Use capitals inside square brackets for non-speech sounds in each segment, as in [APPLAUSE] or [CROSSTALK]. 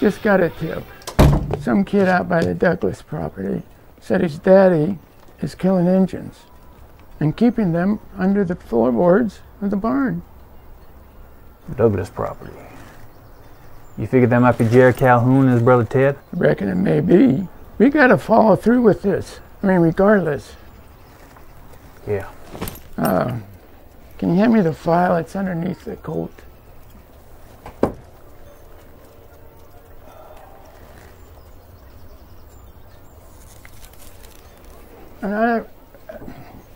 Just got a tip. Some kid out by the Douglas property said his daddy is killing Injuns and keeping them under the floorboards of the barn. Douglas property. You figured that might be Jerry Calhoun and his brother Ted? I reckon it may be. We gotta follow through with this. I mean, regardless. Yeah. Uh, can you hand me the file? It's underneath the coat. And I,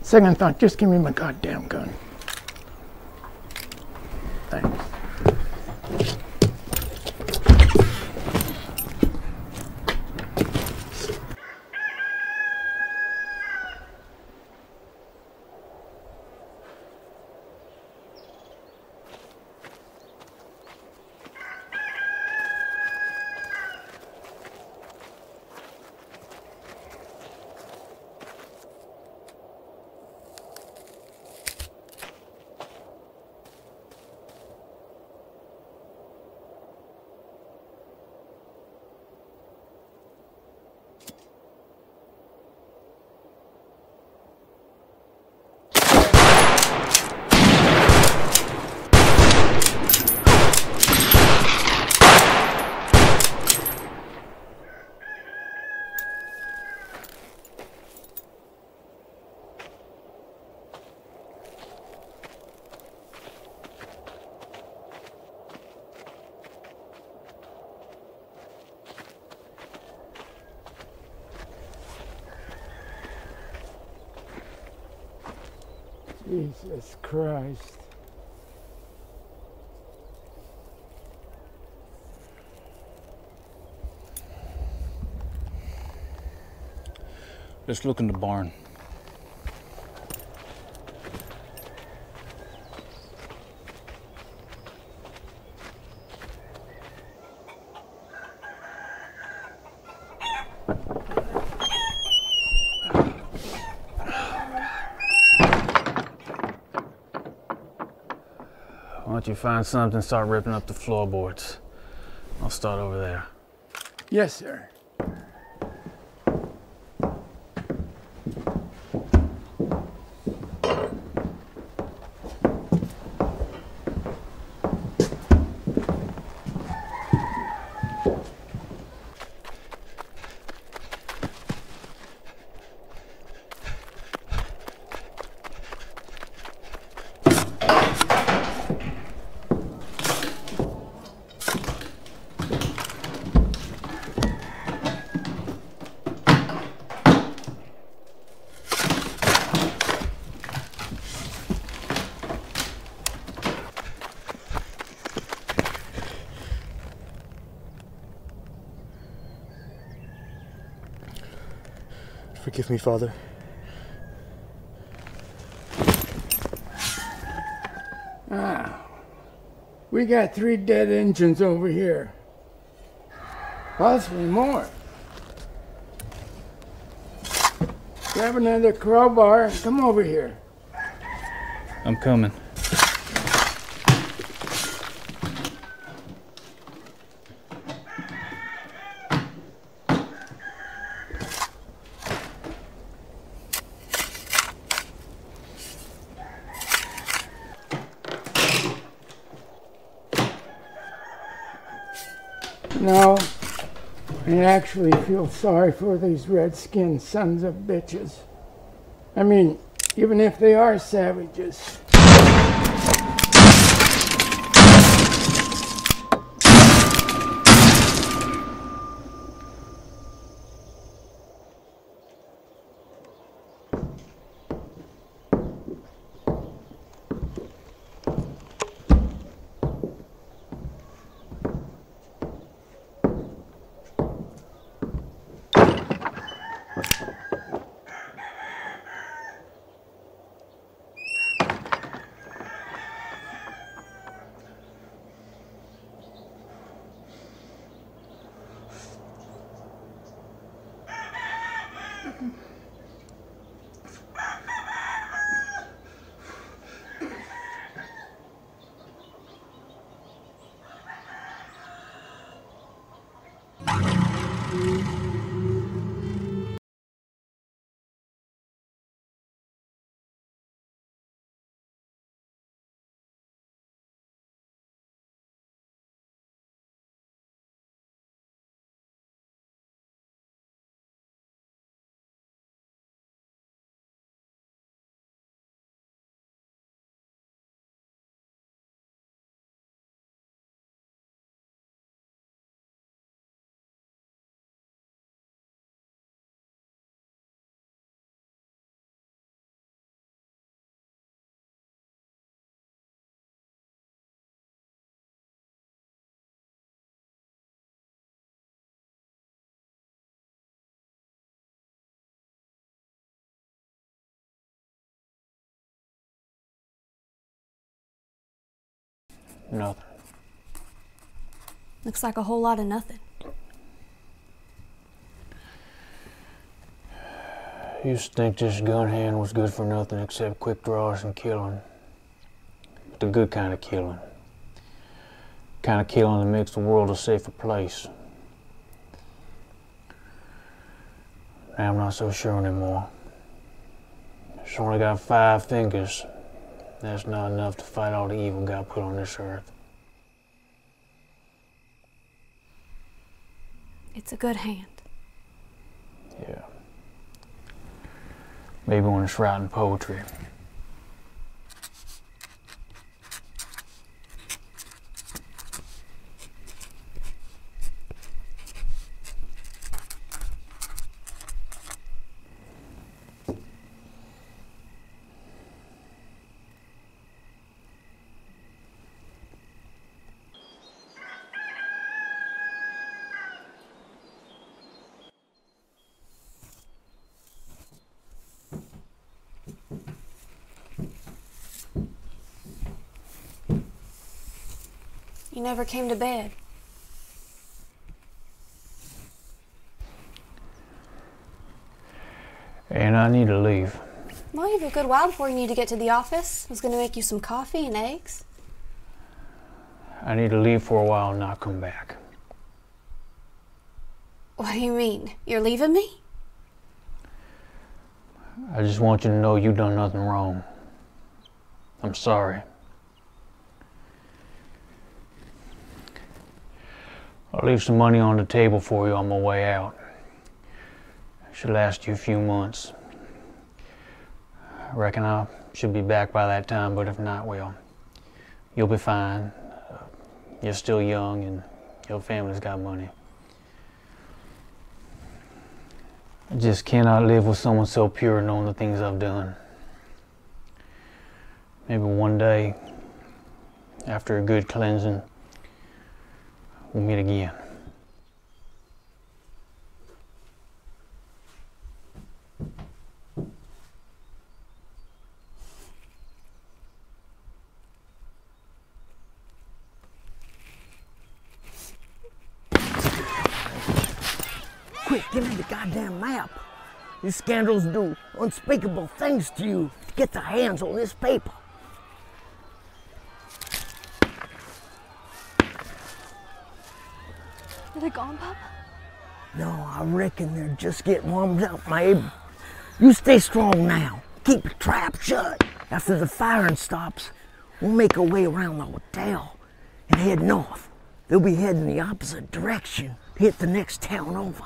second thought, just give me my goddamn gun. Jesus Christ. Let's look in the barn. Find something start ripping up the floorboards? I'll start over there. Yes, sir. Forgive me, Father. Ah, we got three dead Injuns over here. Possibly more. Grab another crowbar and come over here. I'm coming. No, I actually feel sorry for these red-skinned sons of bitches. I mean, even if they are savages. Nothing. Looks like a whole lot of nothing. Used to think this gun hand was good for nothing except quick draws and killing. But the good kind of killing. Kind of killing that makes the world a safer place. Now I'm not so sure anymore. It's only got five fingers. That's not enough to fight all the evil God put on this earth. It's a good hand. Yeah. Maybe when it's writing poetry. Never came to bed. And I need to leave. Well, you have a good while before you need to get to the office. I was going to make you some coffee and eggs. I need to leave for a while and not come back. What do you mean? You're leaving me? I just want you to know you've done nothing wrong. I'm sorry. I'll leave some money on the table for you on my way out. It Should last you a few months. I reckon I should be back by that time, but if not, well, you'll be fine. Uh, you're still young and your family's got money. I just cannot live with someone so pure knowing the things I've done. Maybe one day, after a good cleansing, we'll meet again. Quick, give me the goddamn map. These scoundrels do unspeakable things to you to get their hands on this paper. Are they gone, Papa? No, I reckon they're just getting warmed up, Mabe. You stay strong now. Keep your trap shut. After the firing stops, we'll make our way around the hotel and head north. They'll be heading the opposite direction hit the next town over.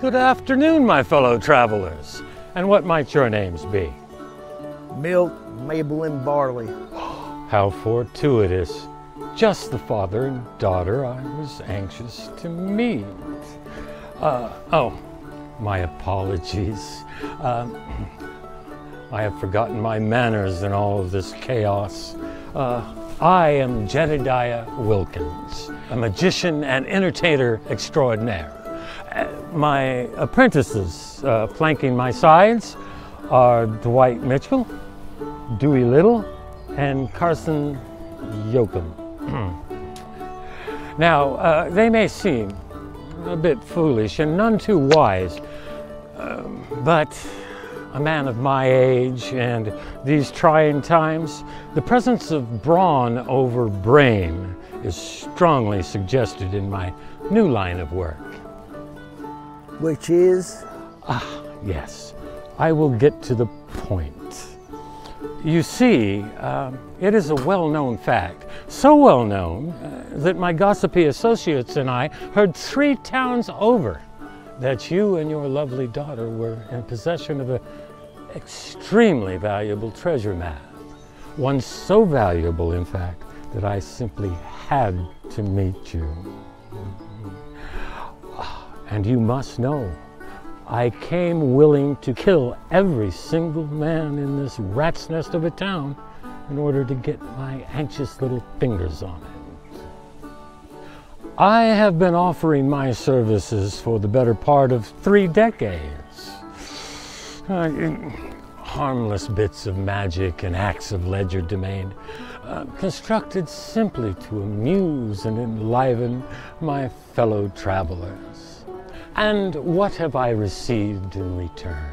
Good afternoon, my fellow travelers. And what might your names be? Milk, Mabel, and Barley. How fortuitous. Just the father and daughter I was anxious to meet. Uh, oh, my apologies. Um, I have forgotten my manners in all of this chaos. Uh, I am Jedediah Wilkins, a magician and entertainer extraordinaire. Uh, my apprentices uh, flanking my sides are Dwight Mitchell, Dewey Little, and Carson Yoakum. now, uh, they may seem a bit foolish and none too wise, um, but a man of my age and these trying times, the presence of brawn over brain is strongly suggested in my new line of work. Which is? Ah, yes. I will get to the point. You see, um, it is a well known fact, so well known uh, that my gossipy associates and I heard three towns over that you and your lovely daughter were in possession of an extremely valuable treasure map. One so valuable, in fact, that I simply had to meet you. And you must know, I came willing to kill every single man in this rat's nest of a town in order to get my anxious little fingers on it. I have been offering my services for the better part of three decades. Uh, harmless bits of magic and acts of legerdemain, uh, constructed simply to amuse and enliven my fellow travelers. And what have I received in return?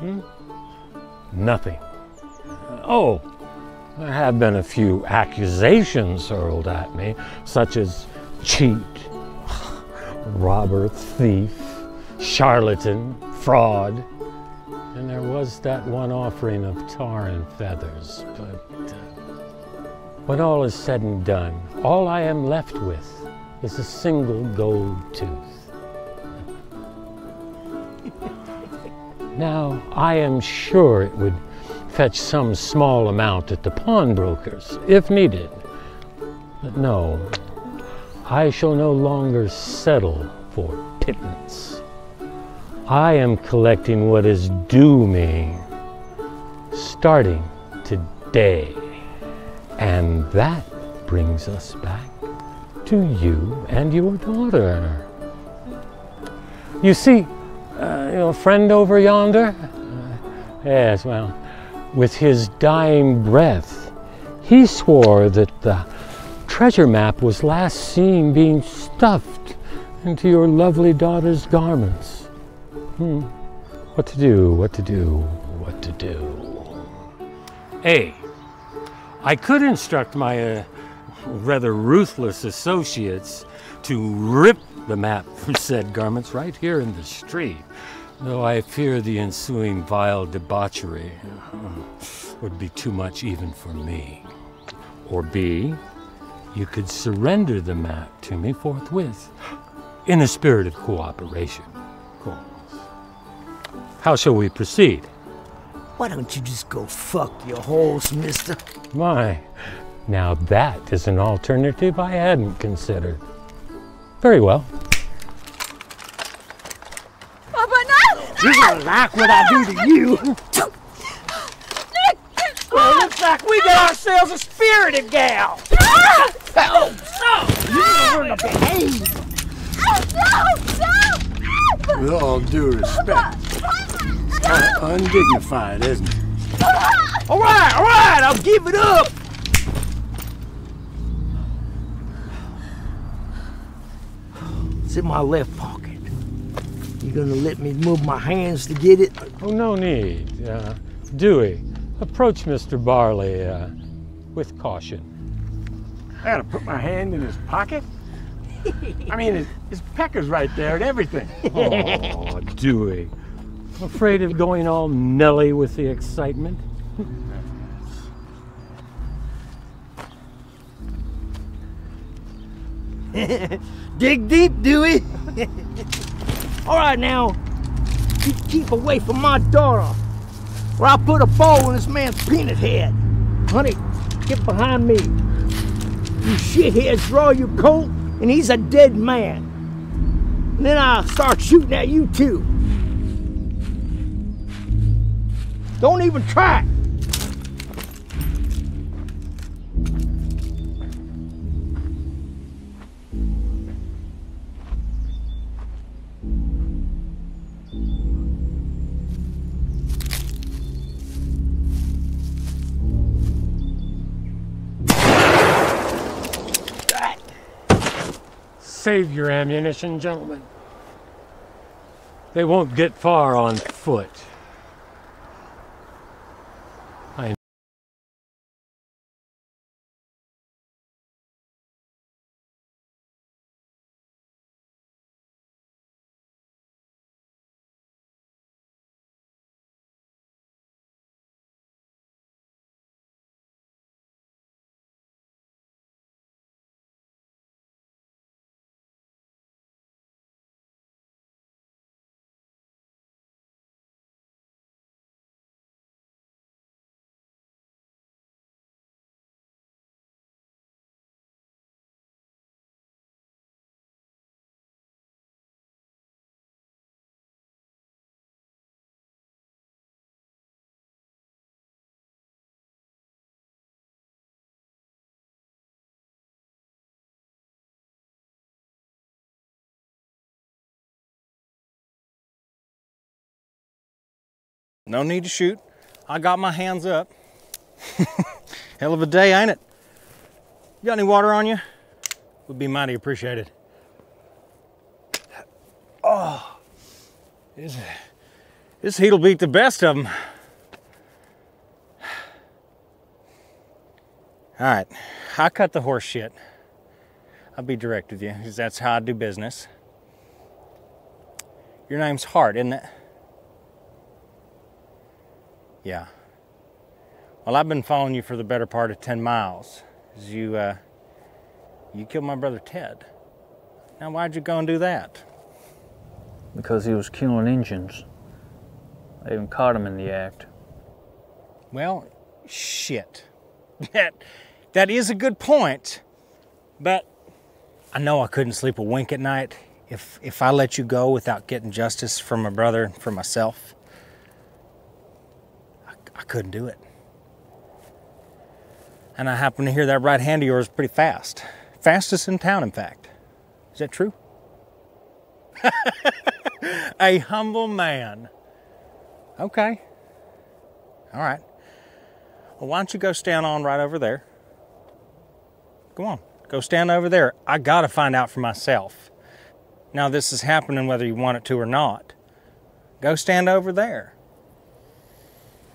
Hmm? Nothing. Oh, there have been a few accusations hurled at me, such as cheat, [SIGHS] robber, thief, charlatan, fraud. And there was that one offering of tar and feathers. But uh, when all is said and done, all I am left with is a single gold tooth. Now, I am sure it would fetch some small amount at the pawnbrokers, if needed. But no, I shall no longer settle for pittance. I am collecting what is due me, starting today. And that brings us back to you and your daughter. You see, uh, your friend over yonder? Uh, yes, well, with his dying breath, he swore that the treasure map was last seen being stuffed into your lovely daughter's garments. Hmm. What to do, what to do, what to do. A. I could instruct my uh, rather ruthless associates to rip the map [LAUGHS] said garments right here in the street, though I fear the ensuing vile debauchery uh, would be too much even for me. Or B, you could surrender the map to me forthwith, in a spirit of cooperation, course. How shall we proceed? Why don't you just go fuck your horse, mister? My, now that is an alternative I hadn't considered. Very well. Oh, Papa, no! You're gonna like what I do to you. [LAUGHS] Well, looks like we got ourselves a spirited gal. Oh, so you learn to behave. With all due respect, it's kind of undignified, isn't it? All right, all right, I'll give it up. It's in my left pocket. You gonna let me move my hands to get it? Oh, no need. Uh, Dewey, approach Mr. Barley uh, with caution. I gotta put my hand in his pocket? I mean, his, his pecker's right there and everything. [LAUGHS] Oh, Dewey. Afraid of going all Nelly with the excitement? [LAUGHS] Dig deep, Dewey. [LAUGHS] All right, now, keep, keep away from my daughter, or I'll put a bow in this man's peanut head. Honey, get behind me. You shitheads draw your coat, and he's a dead man. And then I'll start shooting at you too. Don't even try. Save your ammunition, gentlemen. They won't get far on foot. No need to shoot. I got my hands up. [LAUGHS] Hell of a day, ain't it? You got any water on you? Would be mighty appreciated. Oh, this, this heat'll beat the best of them. All right, I cut the horse shit. I'll be direct with you, because that's how I do business. Your name's Hart, isn't it? Yeah. Well, I've been following you for the better part of 10 miles. You, uh, you killed my brother Ted. Now, why'd you go and do that? Because he was killing Injuns. I even caught him in the act. Well, shit. That, that is a good point, but I know I couldn't sleep a wink at night if, if I let you go without getting justice for my brother and for myself. I, couldn't do it. And I happen to hear that right hand of yours pretty fast. Fastest in town, in fact. Is that true? [LAUGHS] a humble man. Okay. All right. Well, why don't you go stand on right over there? Come on, go stand over there. I gotta find out for myself. Now, this is happening whether you want it to or not. Go stand over there.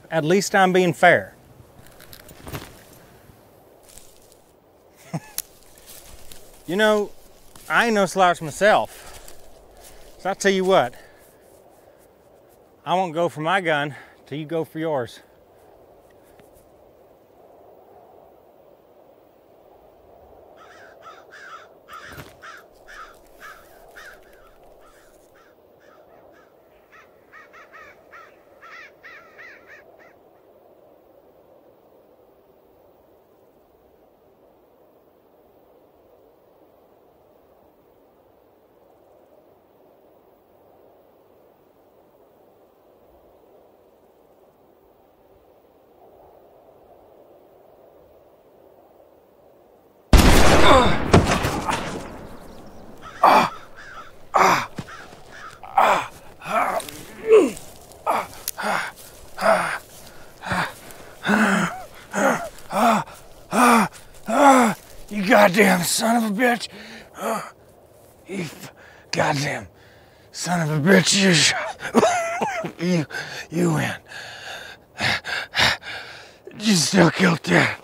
At least I'm being fair. [LAUGHS] you know, I ain't no slouch myself. So I'll tell you what, I won't go for my gun till you go for yours. You goddamn son of a bitch. You goddamn son of a bitch. You, you, you win. [SIGHS] You still killed Dad.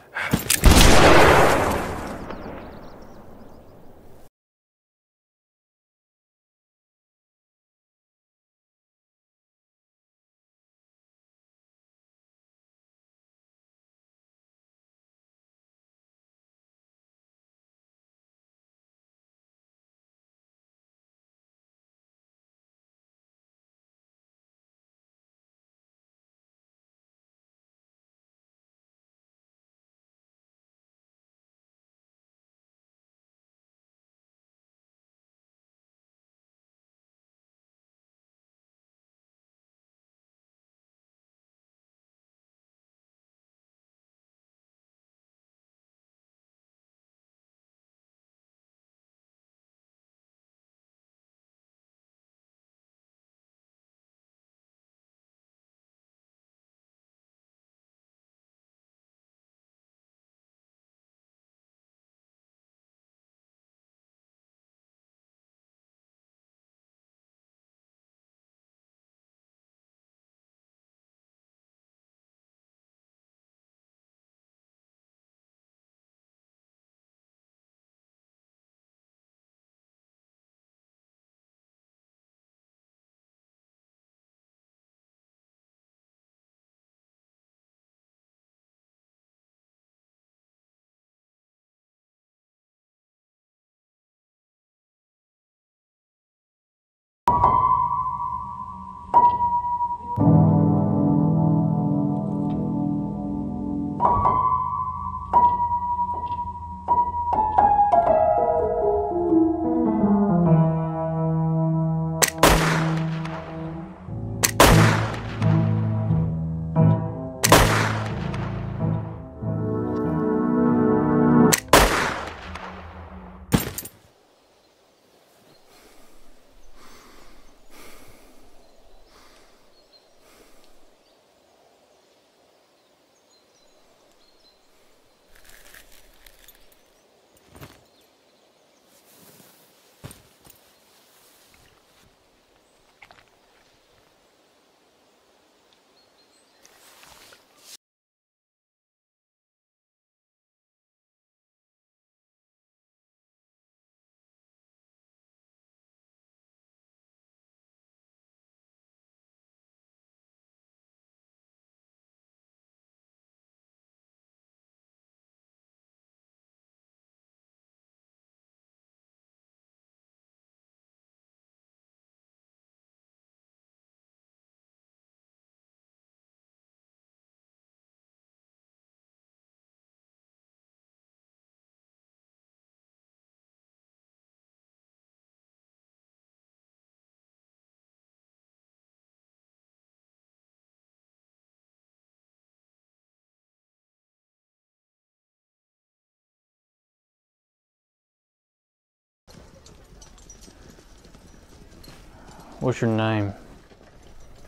What's your name?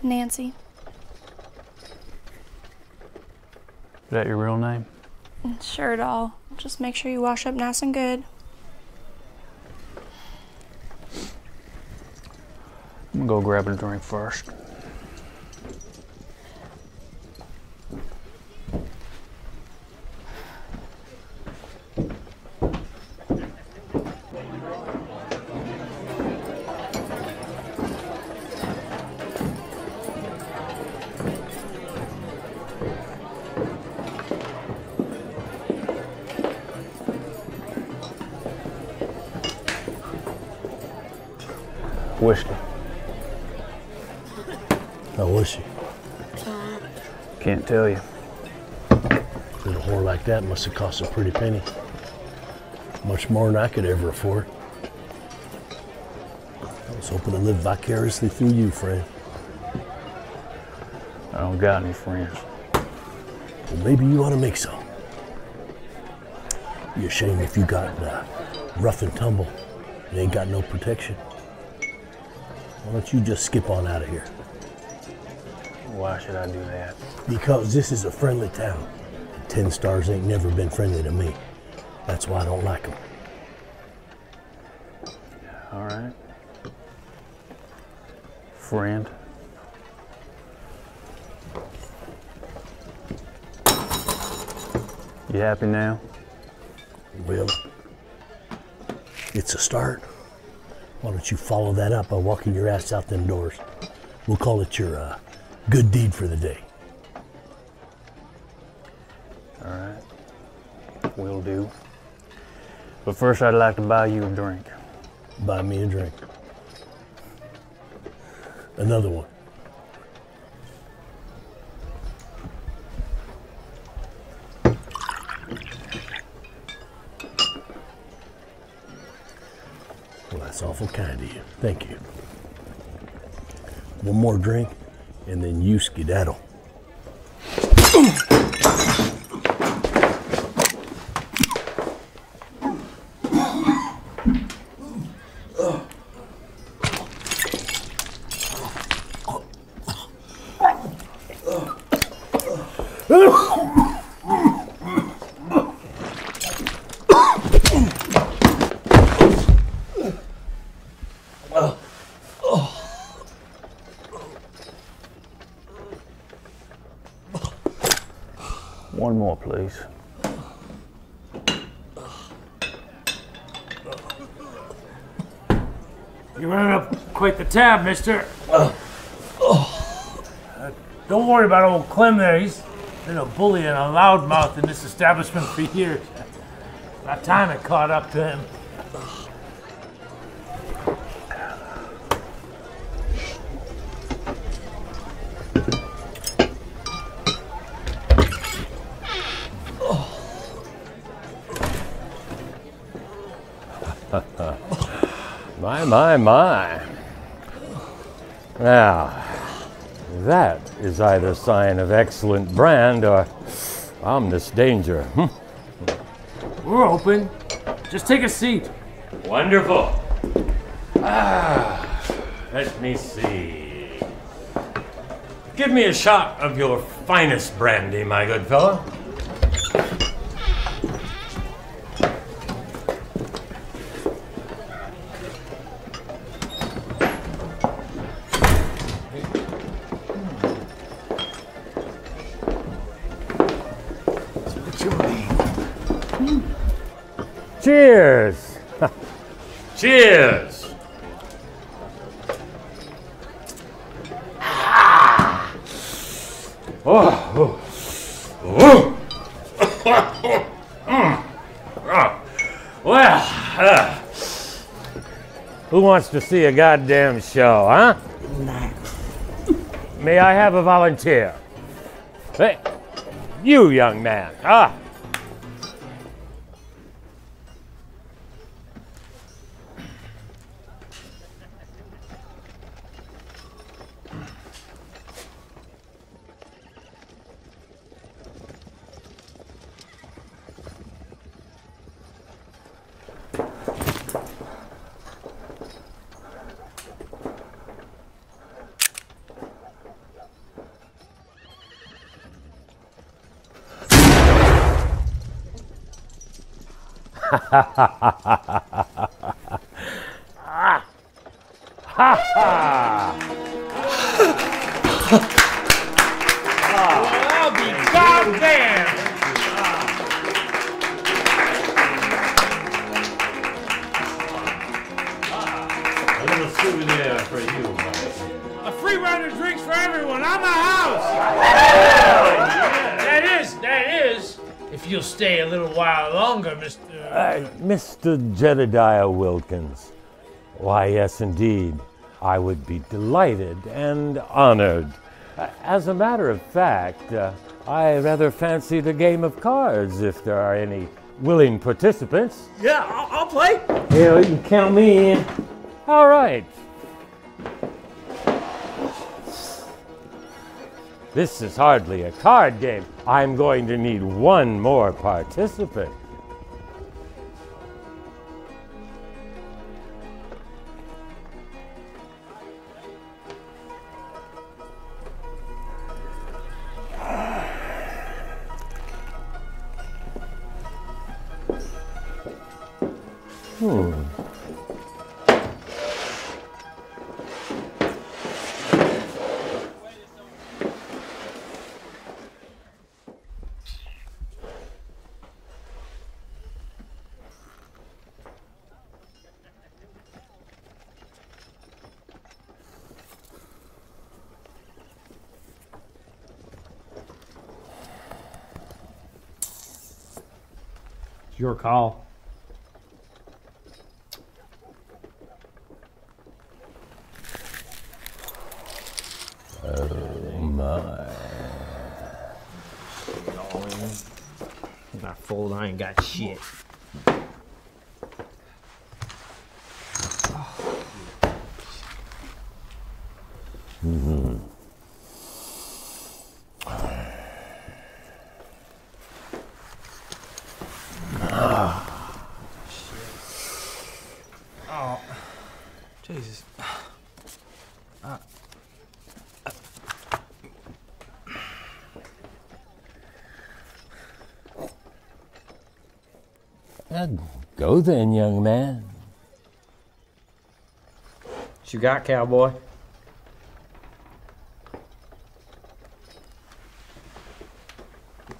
Nancy. Is that your real name? Sure, doll. Just make sure you wash up nice and good. I'm gonna go grab a drink first. Can't tell you. Little whore like that must have cost a pretty penny. Much more than I could ever afford. I was hoping to live vicariously through you, friend. I don't got any friends. Well, maybe you ought to make some. Be a shame if you got uh, rough and tumble and ain't got no protection. Why don't you just skip on out of here? Why should I do that? Because this is a friendly town. Tin stars ain't never been friendly to me. That's why I don't like them. All right. Friend. You happy now? Well, it's a start. Why don't you follow that up by walking your ass out them doors? We'll call it your uh, good deed for the day. All right. Will do. But first, I'd like to buy you a drink. Buy me a drink. Another one. Well, that's awful kind of you. Thank you. One more drink, and then you skedaddle. One more, please. You ran up quite the tab, mister. Uh, don't worry about old Clem there. He's been a bully and a loudmouth in this establishment for years. About time it caught up to him. My, my, my. Now, that is either sign of excellent brand or ominous danger. Hmm. We're open. Just take a seat. Wonderful. Ah, let me see. Give me a shot of your finest brandy, my good fellow. Wants to see a goddamn show, huh? May I have a volunteer? Hey, you young man. Ah. Ha ha! I'll be goddamn! A little souvenir for you, Mike. A free round of drinks for everyone. I'm a house. If you'll stay a little while longer, Mr. Uh, Mr. Jedediah Wilkins. Why, yes, indeed. I would be delighted and honored. As a matter of fact, uh, I rather fancy the game of cards if there are any willing participants. Yeah, I'll, I'll play. Hell, you can count me in. All right. This is hardly a card game. I'm going to need one more participant. Your call. Oh my. Not fold, I ain't got shit. Mhm. Oh, Jesus. Uh, Uh, Go then, young man. What you got, cowboy?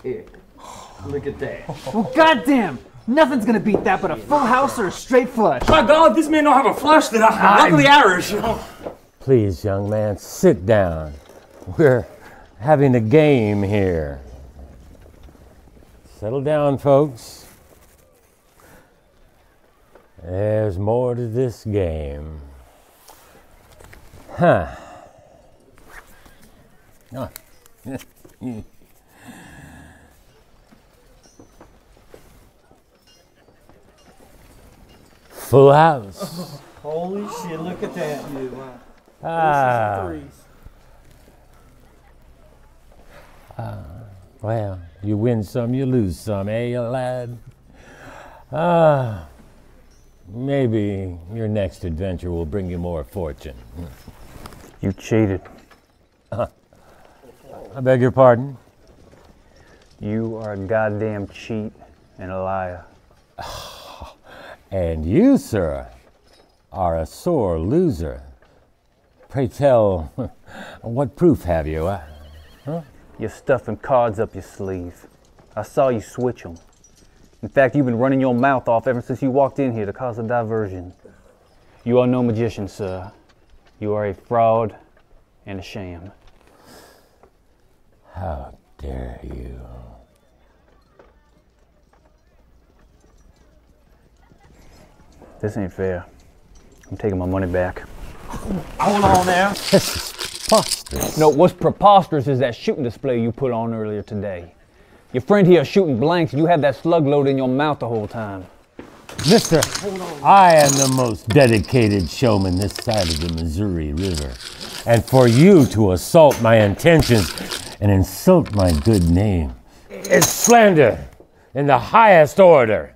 Here. Look at that. Well, goddamn! Nothing's gonna beat that but a full house or a straight flush. My God, this man don't have a flush that I. Luckily Irish. Please, young man, sit down. We're having a game here. Settle down, folks. There's more to this game. Huh. Ah. [LAUGHS] Full house. Holy shit, look at that. Ah. Ah, well, you win some, you lose some, eh, lad? Ah, maybe your next adventure will bring you more fortune. You cheated. I beg your pardon? You are a goddamn cheat and a liar. [SIGHS] And you, sir, are a sore loser. Pray tell, [LAUGHS] what proof have you? uh, Huh? You're stuffing cards up your sleeve. I saw you switch them. In fact, you've been running your mouth off ever since you walked in here to cause a diversion. You are no magician, sir. You are a fraud and a sham. How dare you? This ain't fair. I'm taking my money back. Hold on now. [LAUGHS] preposterous. No, what's preposterous is that shooting display you put on earlier today. Your friend here shooting blanks, you had that slug load in your mouth the whole time. Mister, I am the most dedicated showman this side of the Missouri River. And for you to assault my intentions and insult my good name is slander in the highest order.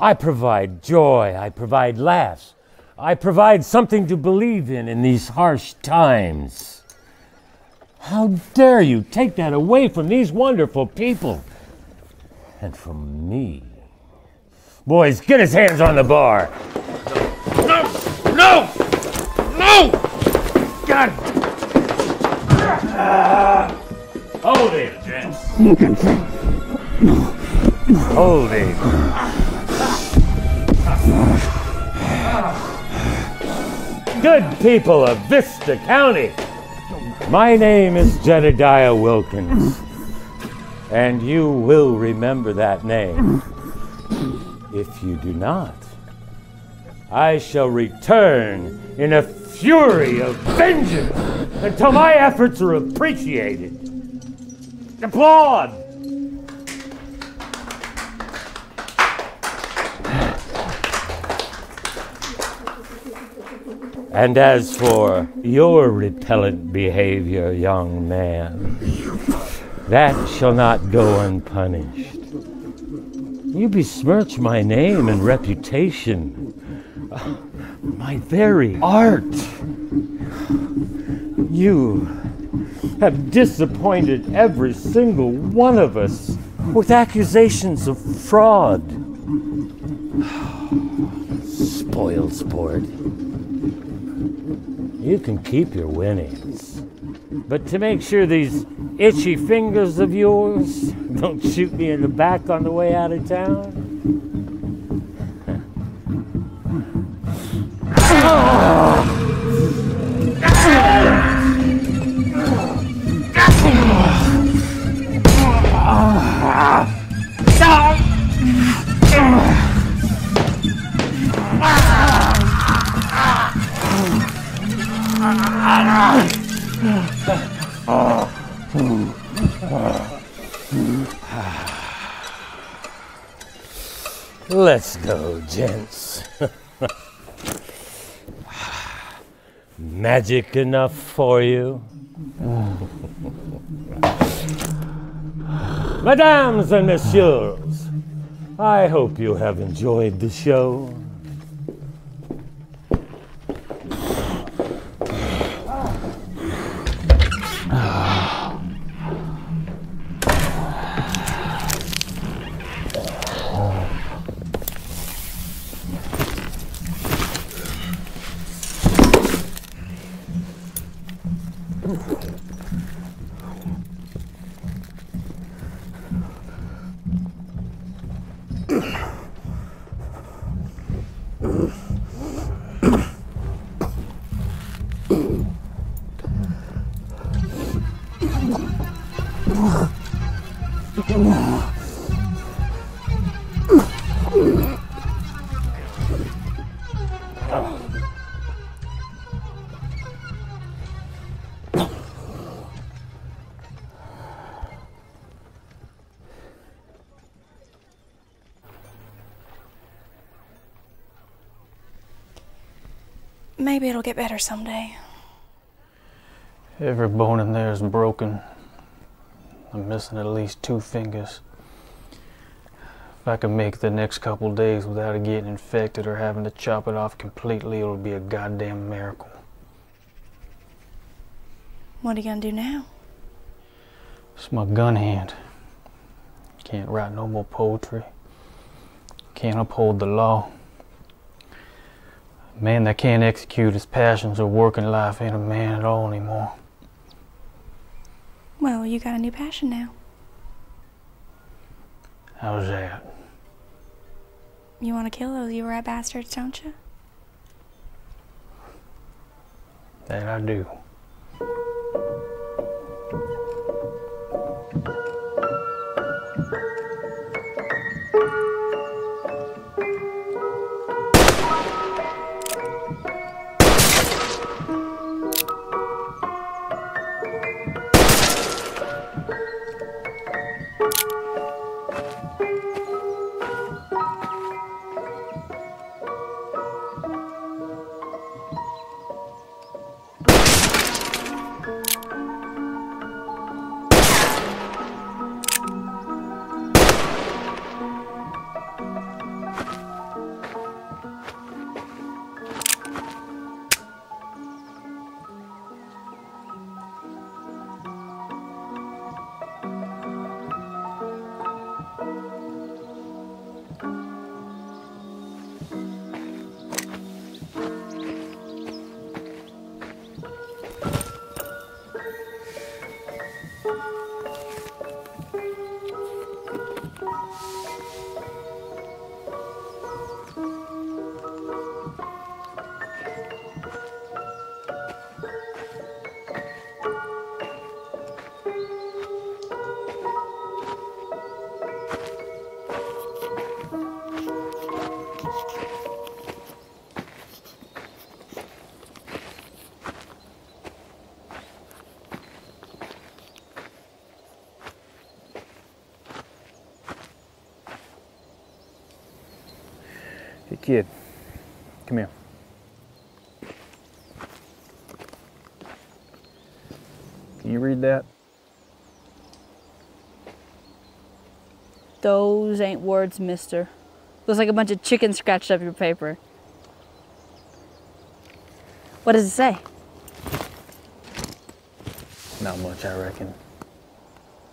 I provide joy, I provide laughs, I provide something to believe in in these harsh times. How dare you take that away from these wonderful people and from me? Boys, get his hands on the bar. No! No! No! God! Hold it, gents. Hold it. Good people of Vista County, my name is Jedediah Wilkins, and you will remember that name. If you do not, I shall return in a fury of vengeance until my efforts are appreciated. Applaud! And as for your repellent behavior, young man, that shall not go unpunished. You besmirch my name and reputation, my very art. You have disappointed every single one of us with accusations of fraud. [SIGHS] Spoiled sport. You can keep your winnings. But to make sure these itchy fingers of yours don't shoot me in the back on the way out of town. [LAUGHS] Let's go, gents. Magic enough for you? Mesdames and messieurs, I hope you have enjoyed the show. Maybe it'll get better someday. Every bone in there is broken. I'm missing at least two fingers. If I can make the next couple days without it getting infected or having to chop it off completely, it'll be a goddamn miracle. What are you gonna do now? It's my gun hand. Can't write no more poetry. Can't uphold the law. A man that can't execute his passions or work in life ain't a man at all anymore. Well, you got a new passion now. How's that? You want to kill those you rat bastards, don't you? That I do. That? Those ain't words, mister. Looks like a bunch of chickens scratched up your paper. What does it say? Not much, I reckon.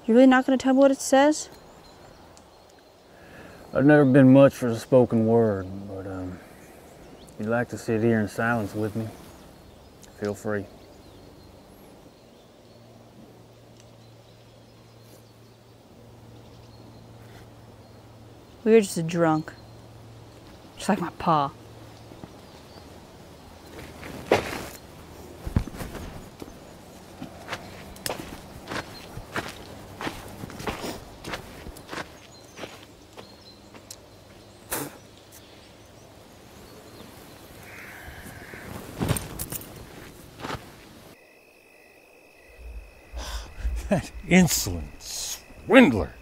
You really not gonna tell me what it says? I've never been much for the spoken word, but um, if you'd like to sit here in silence with me, feel free. We were just drunk. Just like my pa. That insolent swindler.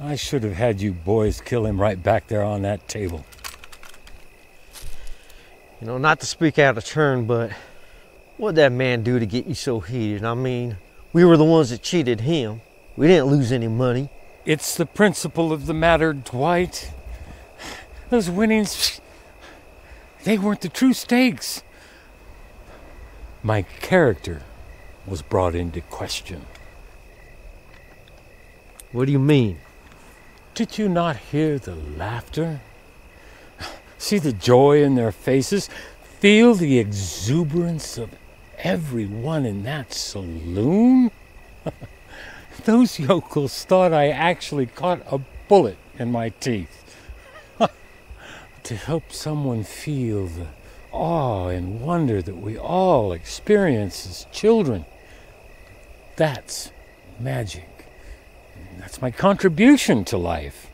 I should have had you boys kill him right back there on that table. You know, not to speak out of turn, but what'd that man do to get you so heated? I mean, we were the ones that cheated him. We didn't lose any money. It's the principle of the matter, Dwight. Those winnings, they weren't the true stakes. My character was brought into question. What do you mean? Did you not hear the laughter? See the joy in their faces? Feel the exuberance of everyone in that saloon? [LAUGHS] Those yokels thought I actually caught a bullet in my teeth. [LAUGHS] to help someone feel the awe and wonder that we all experience as children. That's magic. That's my contribution to life.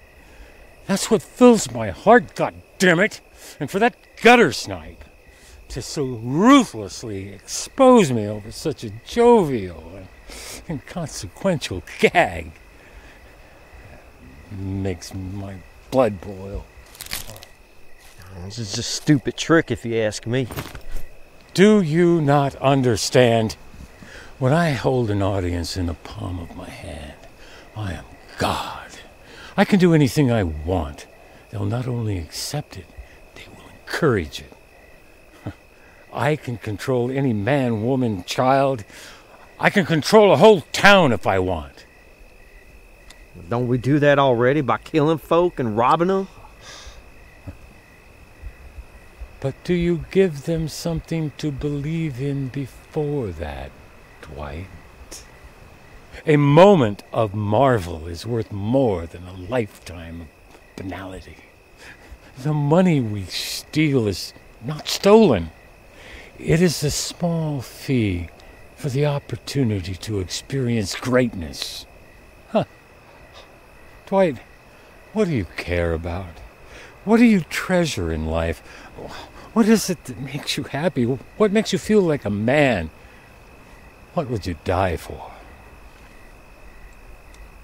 That's what fills my heart, God damn it! And for that gutter snipe to so ruthlessly expose me over such a jovial and inconsequential gag makes my blood boil. This is a stupid trick, if you ask me. Do you not understand? When I hold an audience in the palm of my hand, I am God. I can do anything I want. They'll not only accept it, they will encourage it. [LAUGHS] I can control any man, woman, child. I can control a whole town if I want. Don't we do that already by killing folk and robbing them? [LAUGHS] But do you give them something to believe in before that, Dwight? A moment of marvel is worth more than a lifetime of banality. The money we steal is not stolen. It is a small fee for the opportunity to experience greatness. Huh. Dwight, what do you care about? What do you treasure in life? What is it that makes you happy? What makes you feel like a man? What would you die for?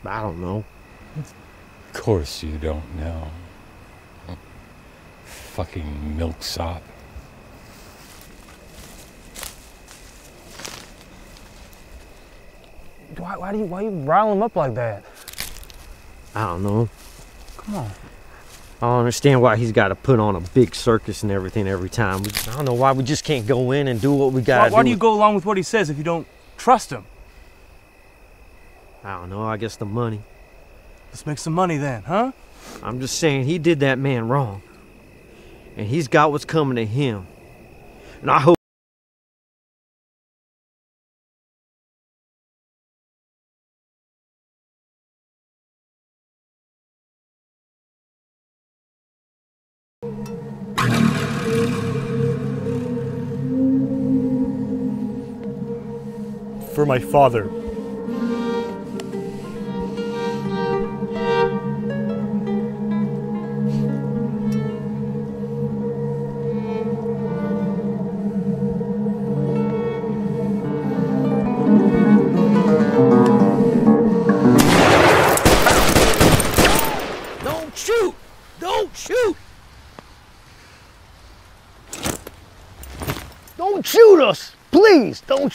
I don't know. Of course you don't know. Fucking milksop. Why, why do you why you rile him up like that? I don't know. Come on. I don't understand why he's got to put on a big circus and everything every time. I don't know why we just can't go in and do what we got Why, to why do. do you go along with what he says if you don't trust him? I don't know. I guess the money. Let's make some money then, huh? I'm just saying he did that man wrong. And he's got what's coming to him. And I hope. For my father.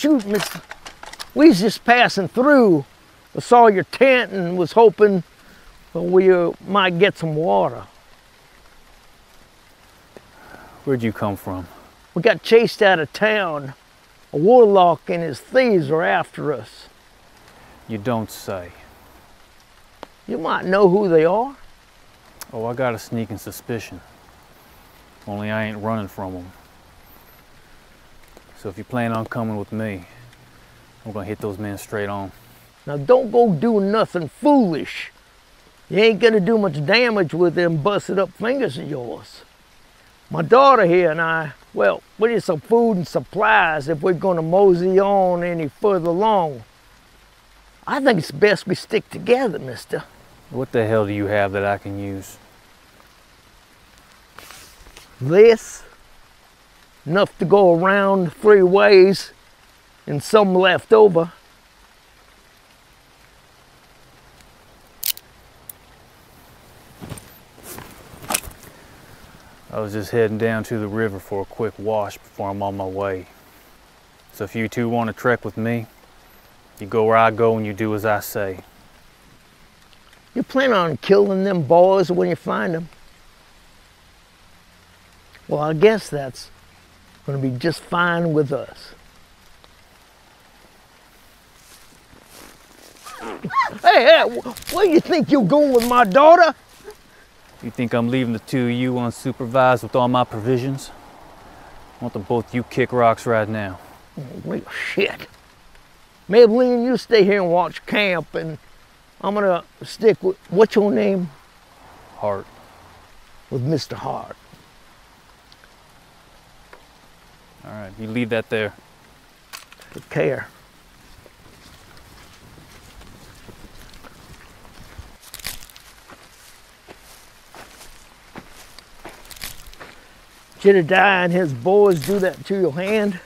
Shoot. We was just passing through. I saw your tent and was hoping we uh, might get some water. Where'd you come from? We got chased out of town. A warlock and his thieves are after us. You don't say. You might know who they are. Oh, I got a sneaking suspicion. Only I ain't running from them. So if you plan on coming with me, I'm gonna hit those men straight on. Now don't go do nothing foolish. You ain't gonna do much damage with them busted up fingers of yours. My daughter here and I, well, we need some food and supplies if we're gonna mosey on any further along. I think it's best we stick together, mister. What the hell do you have that I can use? This, enough to go around three ways, and some left over. I was just heading down to the river for a quick wash before I'm on my way. So if you two want to trek with me, you go where I go and you do as I say. You plan on killing them boys when you find them? Well, I guess that's going to be just fine with us. hey, hey, where you think you're going with my daughter? You think I'm leaving the two of you unsupervised with all my provisions? I want them both you kick rocks right now. Oh, real shit. Maybelline, you stay here and watch camp, and I'm gonna stick with what's your name? Hart. With Mr. Hart. All right, you leave that there. Take care. Jedediah and his boys do that to your hand?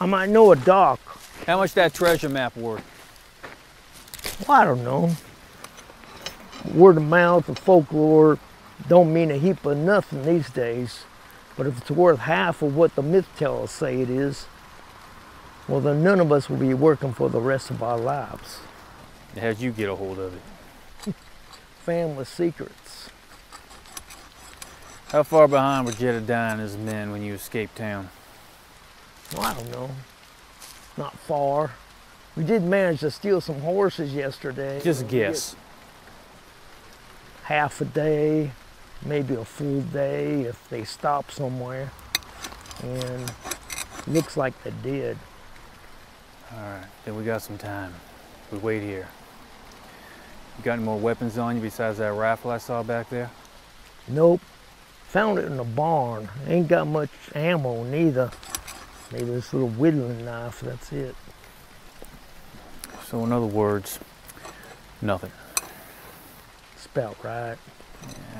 I might know a doc. How much that treasure map worth? Well, I don't know. Word of mouth or folklore don't mean a heap of nothing these days. But if it's worth half of what the myth tellers say it is, well, then none of us will be working for the rest of our lives. How'd you get a hold of it? [LAUGHS] Family secrets. How far behind were Jedediah and his men when you escaped town? Well, I don't know. Not far. We did manage to steal some horses yesterday. Just guess. Half a day, maybe a full day if they stop somewhere. And looks like they did. All right, then we got some time. We wait here. You got any more weapons on you besides that rifle I saw back there? Nope. Found it in the barn. Ain't got much ammo neither. Maybe this little whittling knife, that's it. So in other words, nothing. Spelt right.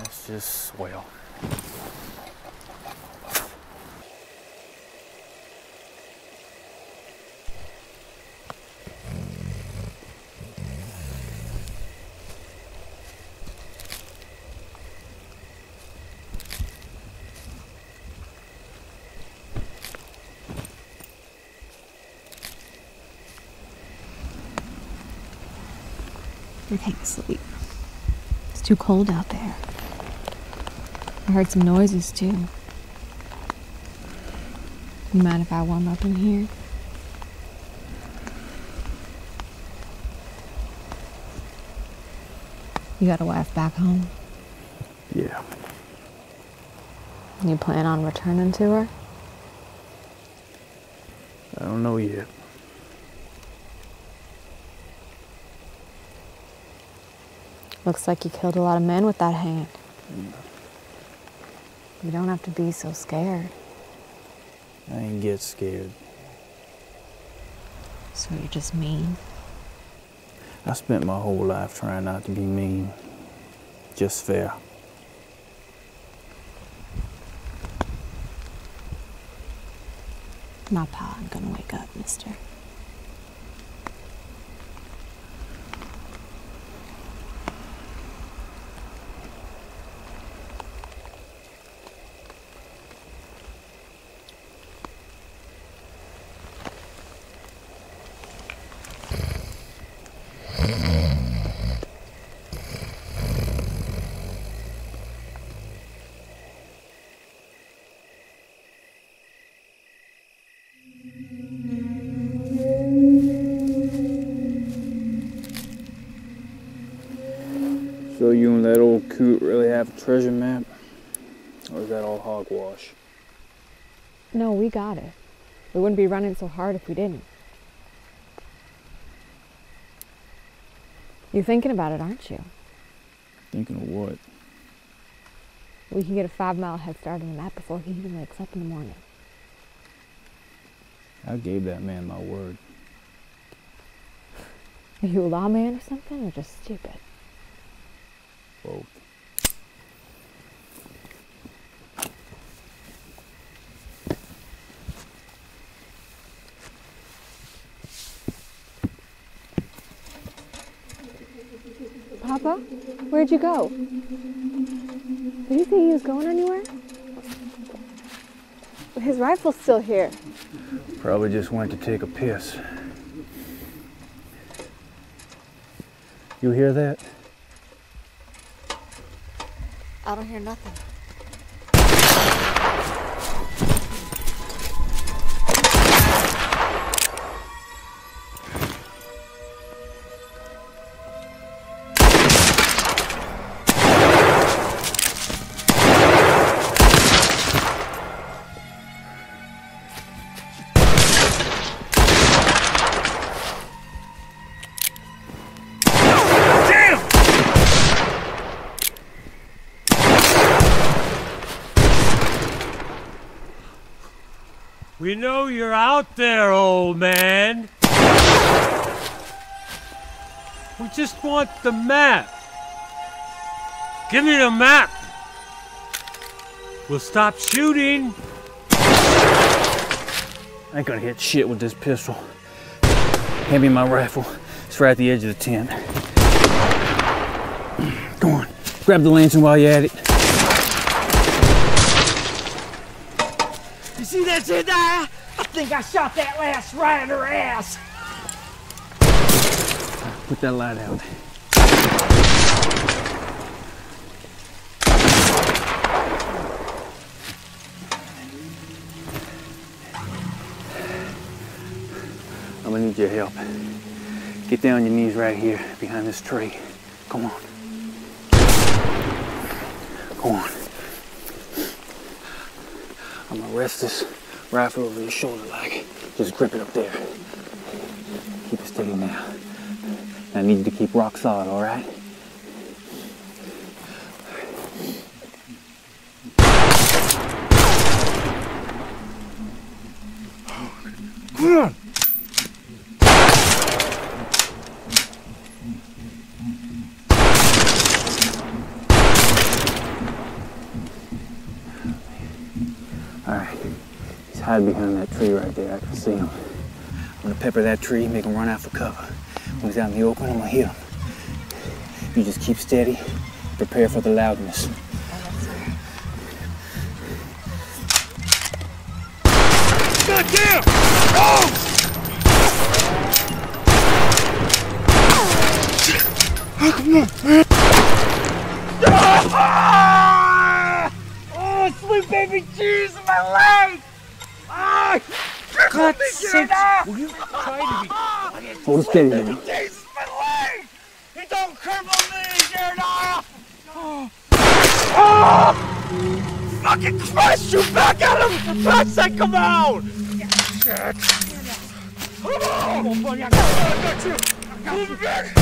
It's just swell. Can't sleep. Too cold out there. I heard some noises too. You mind if I warm up in here? You got a wife back home? Yeah. You plan on returning to her? I don't know yet. Looks like you killed a lot of men with that hand. You don't have to be so scared. I ain't get scared. So you're just mean. I spent my whole life trying not to be mean. Just fair. My pa ain't gonna wake up, mister. you and that old coot really have a treasure map? Or is that all hogwash? No, we got it. We wouldn't be running so hard if we didn't. You're thinking about it, aren't you? Thinking of what? We can get a five mile head start on the map before he even wakes up in the morning. I gave that man my word. Are you a lawman or something, or just stupid? Both. Where'd you go? Did you say he was going anywhere? His rifle's still here. Probably just went to take a piss. You hear that? I don't hear nothing. Just want the map. Give me the map. We'll stop shooting. I ain't gonna hit shit with this pistol. Hand me my rifle. It's right at the edge of the tent. [CLEARS THROAT] Go on, grab the lantern while you're at it. You see that shit there? I think I shot that last right in her ass. Put that light out. I'm gonna need your help. Get down on your knees right here behind this tree. Come on. Come on. I'm gonna rest this rifle over your shoulder like. Just grip it up there. Keep it steady now. I need you to keep rock solid, all right? Come on. All right. He's hiding behind that tree right there. I can see him. I'm gonna pepper that tree, make him run out for cover. He's out in the open, I'm gonna hit him. You just keep steady, prepare for the loudness. God damn! Oh! Oh, come on, man. Ah! Oh, sweet baby Jesus, my leg! Ah! God sakes, will you try to be quiet? Hold steady Pull me back!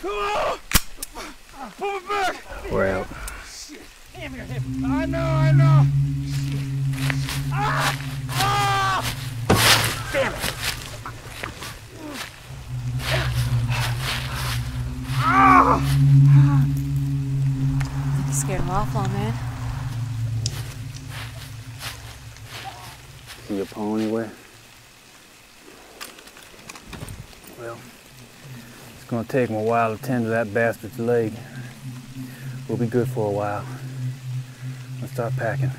Come on! Pull me back! We're out. Shit. Damn your hip. I know, I know. Ah! Ah! Damn it. Ah! You scared him off, man. See your paw anywhere? Well, it's gonna take him a while to tend to that bastard's leg. We'll be good for a while. Let's start packing.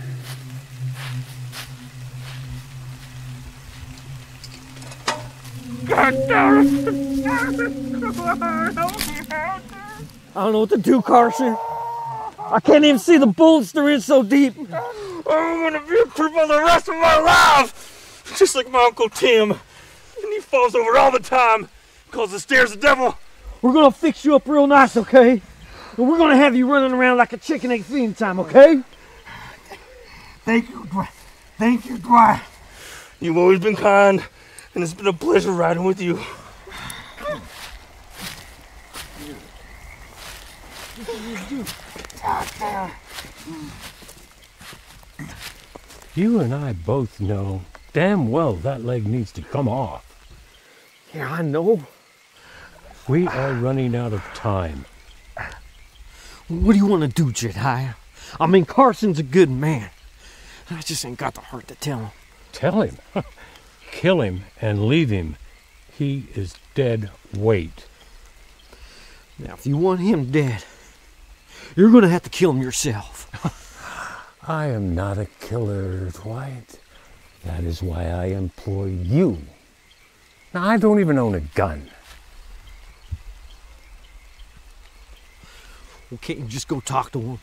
God damn it! I don't know what to do, Carson. I can't even see the bullets. They're in so deep. I'm gonna be a cripple the rest of my life! Just like my Uncle Tim. And he falls over all the time. Calls the stairs the devil. We're gonna fix you up real nice, okay? And we're gonna have you running around like a chicken ain't feeding time, okay? Thank you, Dwight. Thank you, Dwight. You've always been kind, and it's been a pleasure riding with you. You and I both know damn well that leg needs to come off. Yeah, I know. We are running out of time. What do you want to do, Jedediah? I mean, Carson's a good man. I just ain't got the heart to tell him. Tell him. [LAUGHS] Kill him and leave him. He is dead weight. Now, if you want him dead, you're gonna have to kill him yourself. [LAUGHS] I am not a killer, Dwight. That is why I employ you. Now, I don't even own a gun. Well, can't you just go talk to him?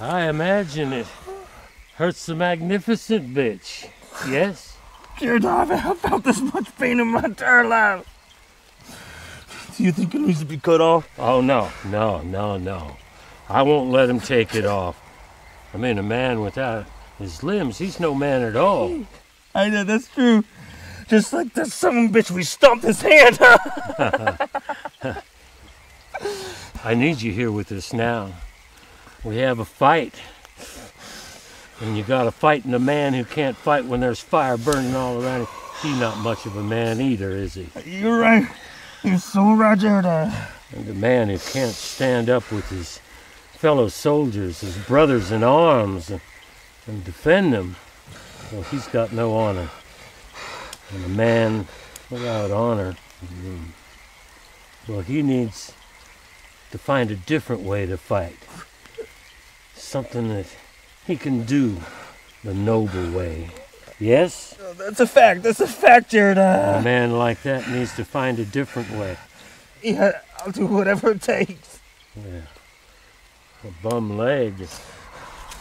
I imagine it hurts the magnificent bitch. Yes? Jared, I haven't felt this much pain in my entire life. Do you think it needs to be cut off? Oh, no, no, no, no. I won't let him take it off. I mean, a man without his limbs, he's no man at all. I know, that's true. Just like that son of a bitch, we stomped his hand. [LAUGHS] I need you here with us now. We have a fight. And you got a fighting a man who can't fight when there's fire burning all around him. He's not much of a man either, is he? You're right. You're so right, Jared. And a man who can't stand up with his fellow soldiers, his brothers in arms, and, and defend them, well, he's got no honor. And a man without honor, well, he needs to find a different way to fight. Something that he can do the noble way. Yes? That's a fact. That's a fact, Jared. Uh, a man like that needs to find a different way. Yeah, I'll do whatever it takes. Yeah. A bum leg,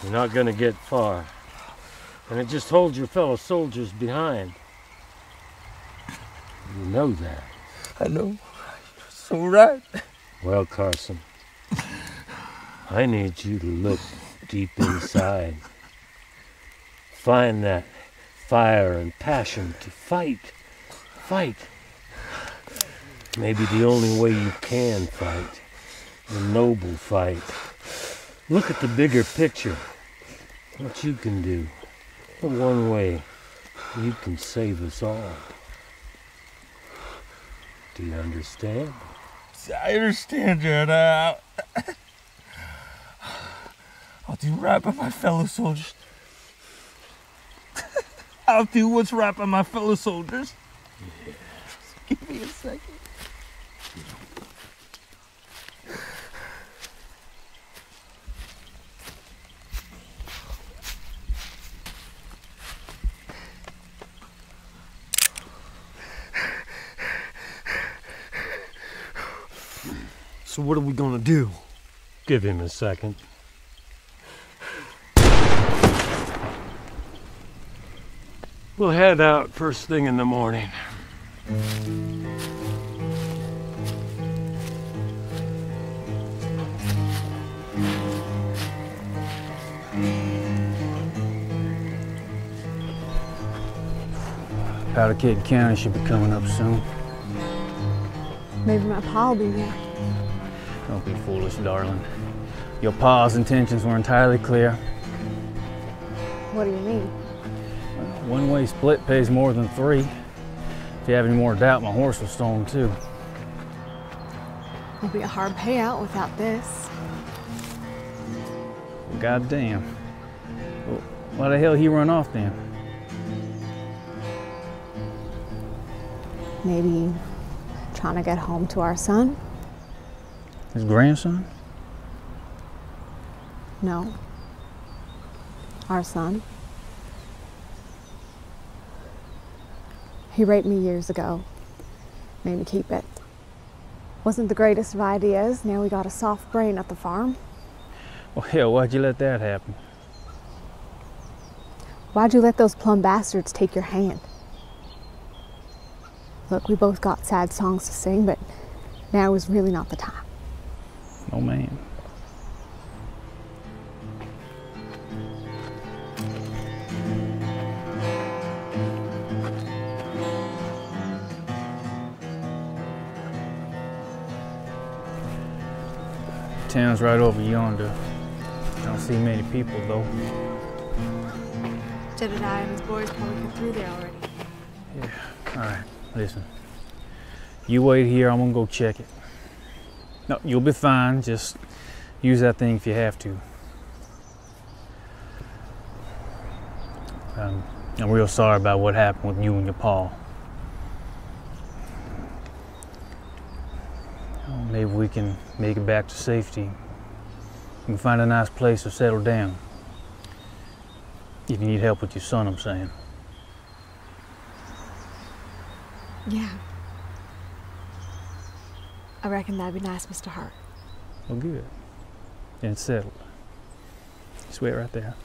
you're not going to get far. And it just holds your fellow soldiers behind. You know that. I know. You're so right. Well, Carson, I need you to look deep inside. Find that fire and passion to fight. Fight. Maybe the only way you can fight. A noble fight. Look at the bigger picture. What you can do. The one way you can save us all. Do you understand? I understand, Jared. I'll do right by my fellow soldiers. I'll do what's right by my fellow soldiers. [LAUGHS] Give me a second. So what are we gonna do? Give him a second. We'll head out first thing in the morning. Powder Keg County should be coming up soon. Maybe my pa will be there. Don't be foolish, darling. Your pa's intentions were entirely clear. What do you mean? One way split pays more than three. If you have any more doubt, my horse was stolen too. It'll be a hard payout without this. God damn. Why the hell he run off then? Maybe trying to get home to our son? His grandson? No. Our son. He raped me years ago. Made me keep it. Wasn't the greatest of ideas. Now we got a soft brain at the farm. Well, hell, why'd you let that happen? Why'd you let those plum bastards take your hand? Look, we both got sad songs to sing, but now is really not the time. No, man. Town's right over yonder. Don't see many people though. Jedediah and his boys probably got through there already. Yeah, All right, listen. You wait here. I'm gonna go check it. No, you'll be fine. Just use that thing if you have to. Um, I'm real sorry about what happened with you and your pa. Maybe we can make it back to safety. We can find a nice place to settle down. If you need help with your son, I'm saying. Yeah. I reckon that'd be nice, Mr. Hart. Well, good. And settled. Just wait right there.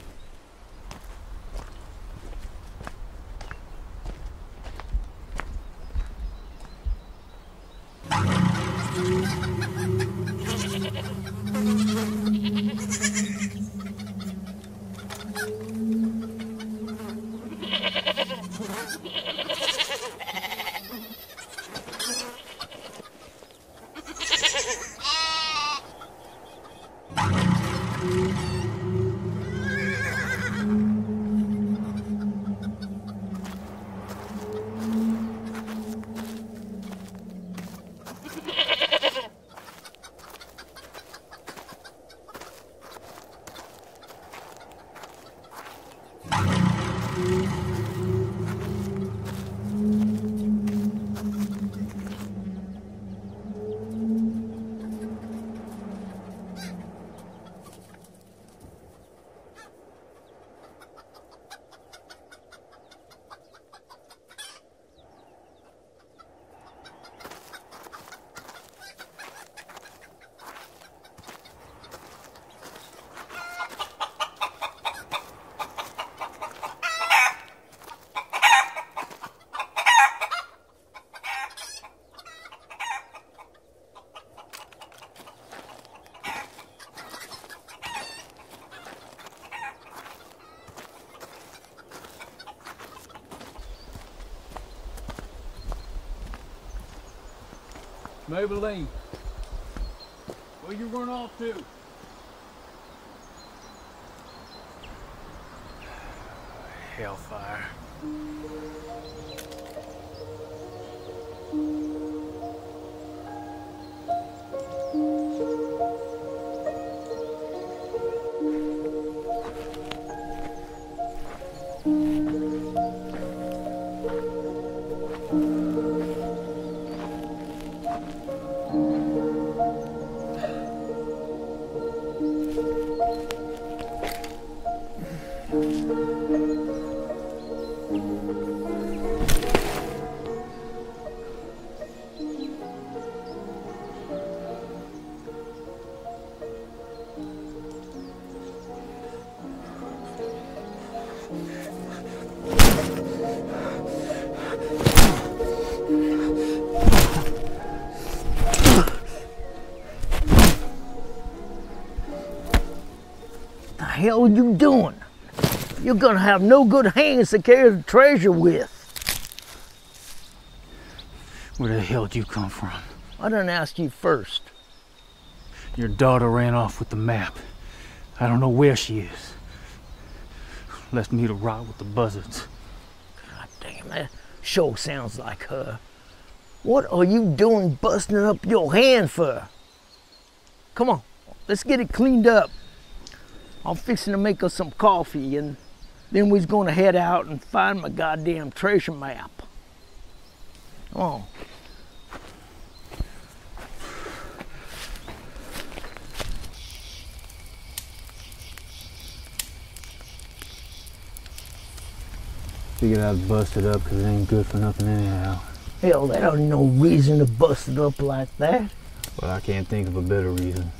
Maybelline, where The are you doing? You're gonna have no good hands to carry the treasure with. Where the hell did you come from? I didn't ask you first. Your daughter ran off with the map. I don't know where she is. Left me to rot with the buzzards. God damn, that sure sounds like her. What are you doing busting up your hand for? Come on, let's get it cleaned up. I'm fixing to make us some coffee and then we's gonna head out and find my goddamn treasure map. Come on. Figured I'd bust it up because it ain't good for nothing anyhow. Hell, that ain't no reason to bust it up like that. But I can't think of a better reason.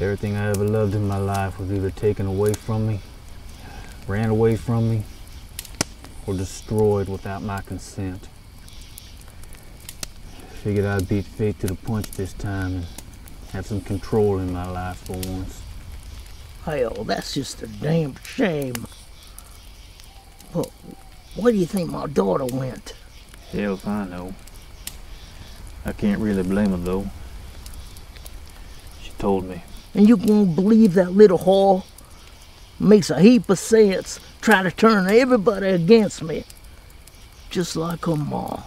Everything I ever loved in my life was either taken away from me, ran away from me, or destroyed without my consent. Figured I'd beat fate to the punch this time and have some control in my life for once. Hell, that's just a damn shame. Well, where do you think my daughter went? Hell if I know. I can't really blame her though. She told me. And you gonna believe that little whore? Makes a heap of sense. Try to turn everybody against me. Just like her mom.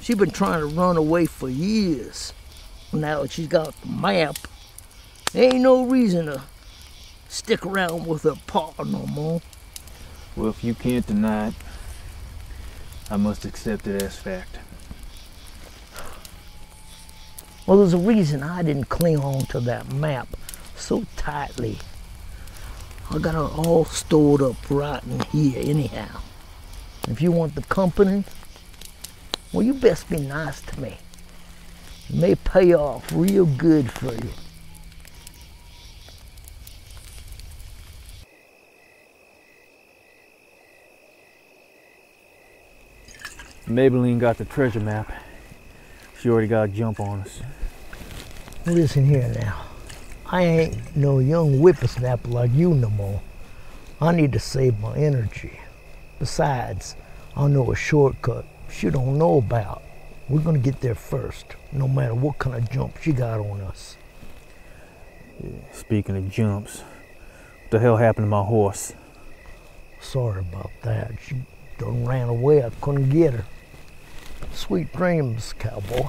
She been trying to run away for years. Now she's got the map, ain't no reason to stick around with her pa no more. Well, if you can't deny it, I must accept it as fact. Well, there's a reason I didn't cling on to that map so tightly. I got it all stored up right in here, anyhow. If you want the company, well, you best be nice to me. It may pay off real good for you. Maybelline got the treasure map. She already got a jump on us. Listen here now. I ain't no young whippersnapper like you no more. I need to save my energy. Besides, I know a shortcut she don't know about. We're gonna get there first, no matter what kind of jump she got on us. Speaking of jumps, what the hell happened to my horse? Sorry about that. She done ran away. I couldn't get her. Sweet dreams, cowboy.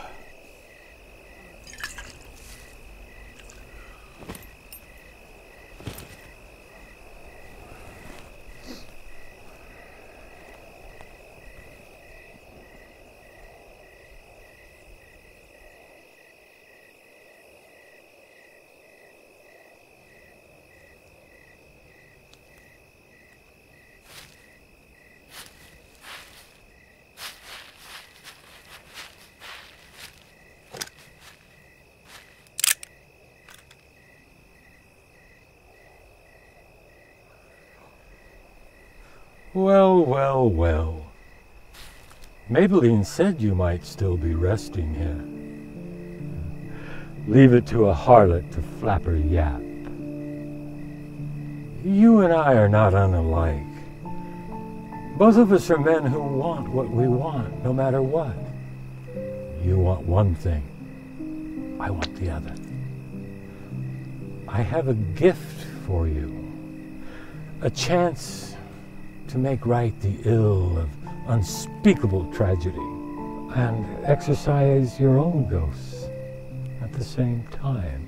Well, well, well. Maybelline said you might still be resting here. Leave it to a harlot to flap her yap. You and I are not unlike. Both of us are men who want what we want, no matter what. You want one thing. I want the other. I have a gift for you. A chance to make right the ill of unspeakable tragedy and exercise your own ghosts at the same time.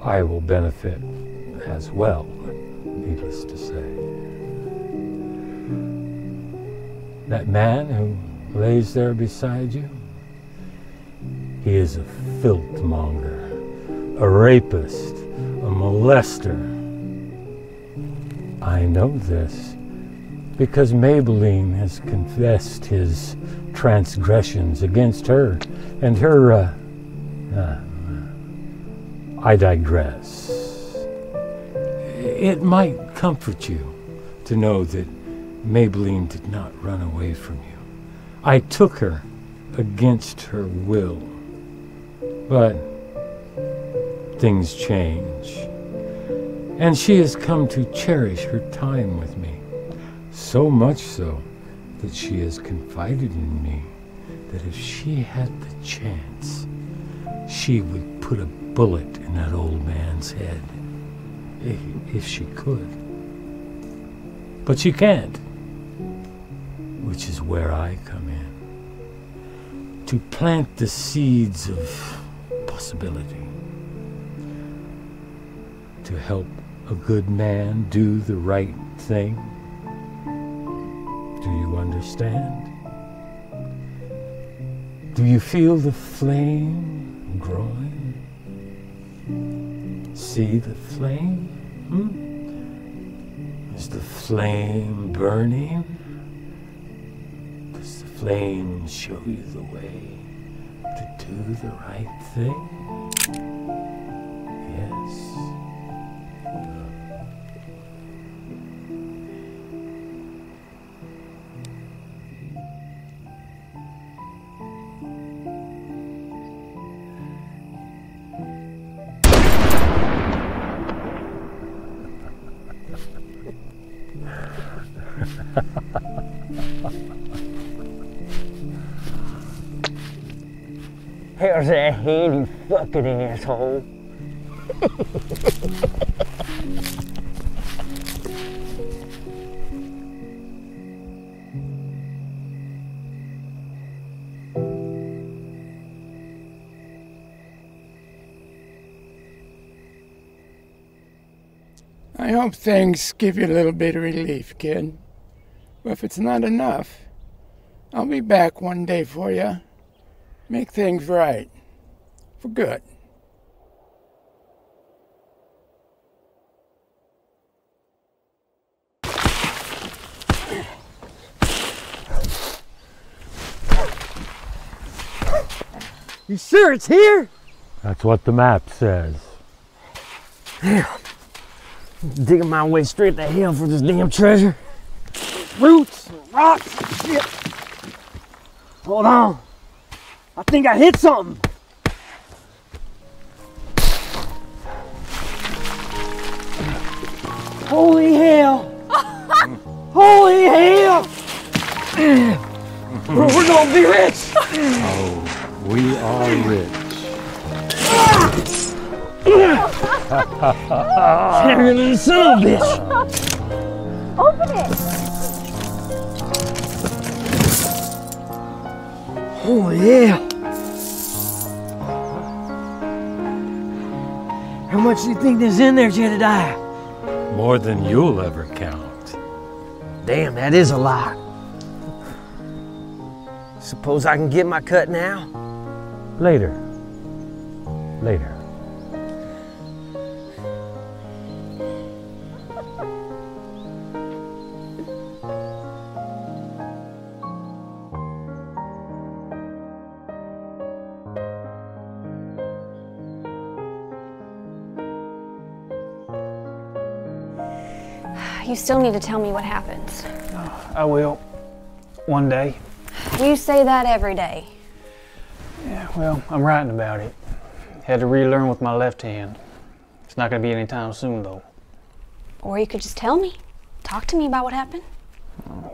I will benefit as well, needless to say. That man who lays there beside you, he is a filth monger, a rapist, a molester. I know this because Maybelline has confessed his transgressions against her and her. Uh, uh, I digress. It might comfort you to know that Maybelline did not run away from you. I took her against her will. But things change. And she has come to cherish her time with me. So much so that she has confided in me that if she had the chance, she would put a bullet in that old man's head. If, if she could. But she can't. Which is where I come in. To plant the seeds of possibility. To help a good man do the right thing. Do you understand? Do you feel the flame growing? See the flame? Hmm? Is the flame burning? Does the flame show you the way to do the right thing? Yes. Here's that head, you fucking asshole. I hope things give you a little bit of relief, kid. But if it's not enough, I'll be back one day for you. Make things right. For good. You sure it's here? That's what the map says. Damn. Digging my way straight to hell for this damn treasure. Roots, rocks, shit. Hold on. I think I hit something. Holy hell! [LAUGHS] Holy hell! We're, we're gonna be rich! Oh, we are rich. Scary little son of a bitch! Open it. Holy hell! How much do you think there's in there, Jedediah? More than you'll ever count. Damn, that is a lot. Suppose I can get my cut now? Later. Later. Still need to tell me what happened. I will. One day. You say that every day. Yeah, well, I'm writing about it. Had to relearn with my left hand. It's not going to be any time soon, though. Or you could just tell me. Talk to me about what happened.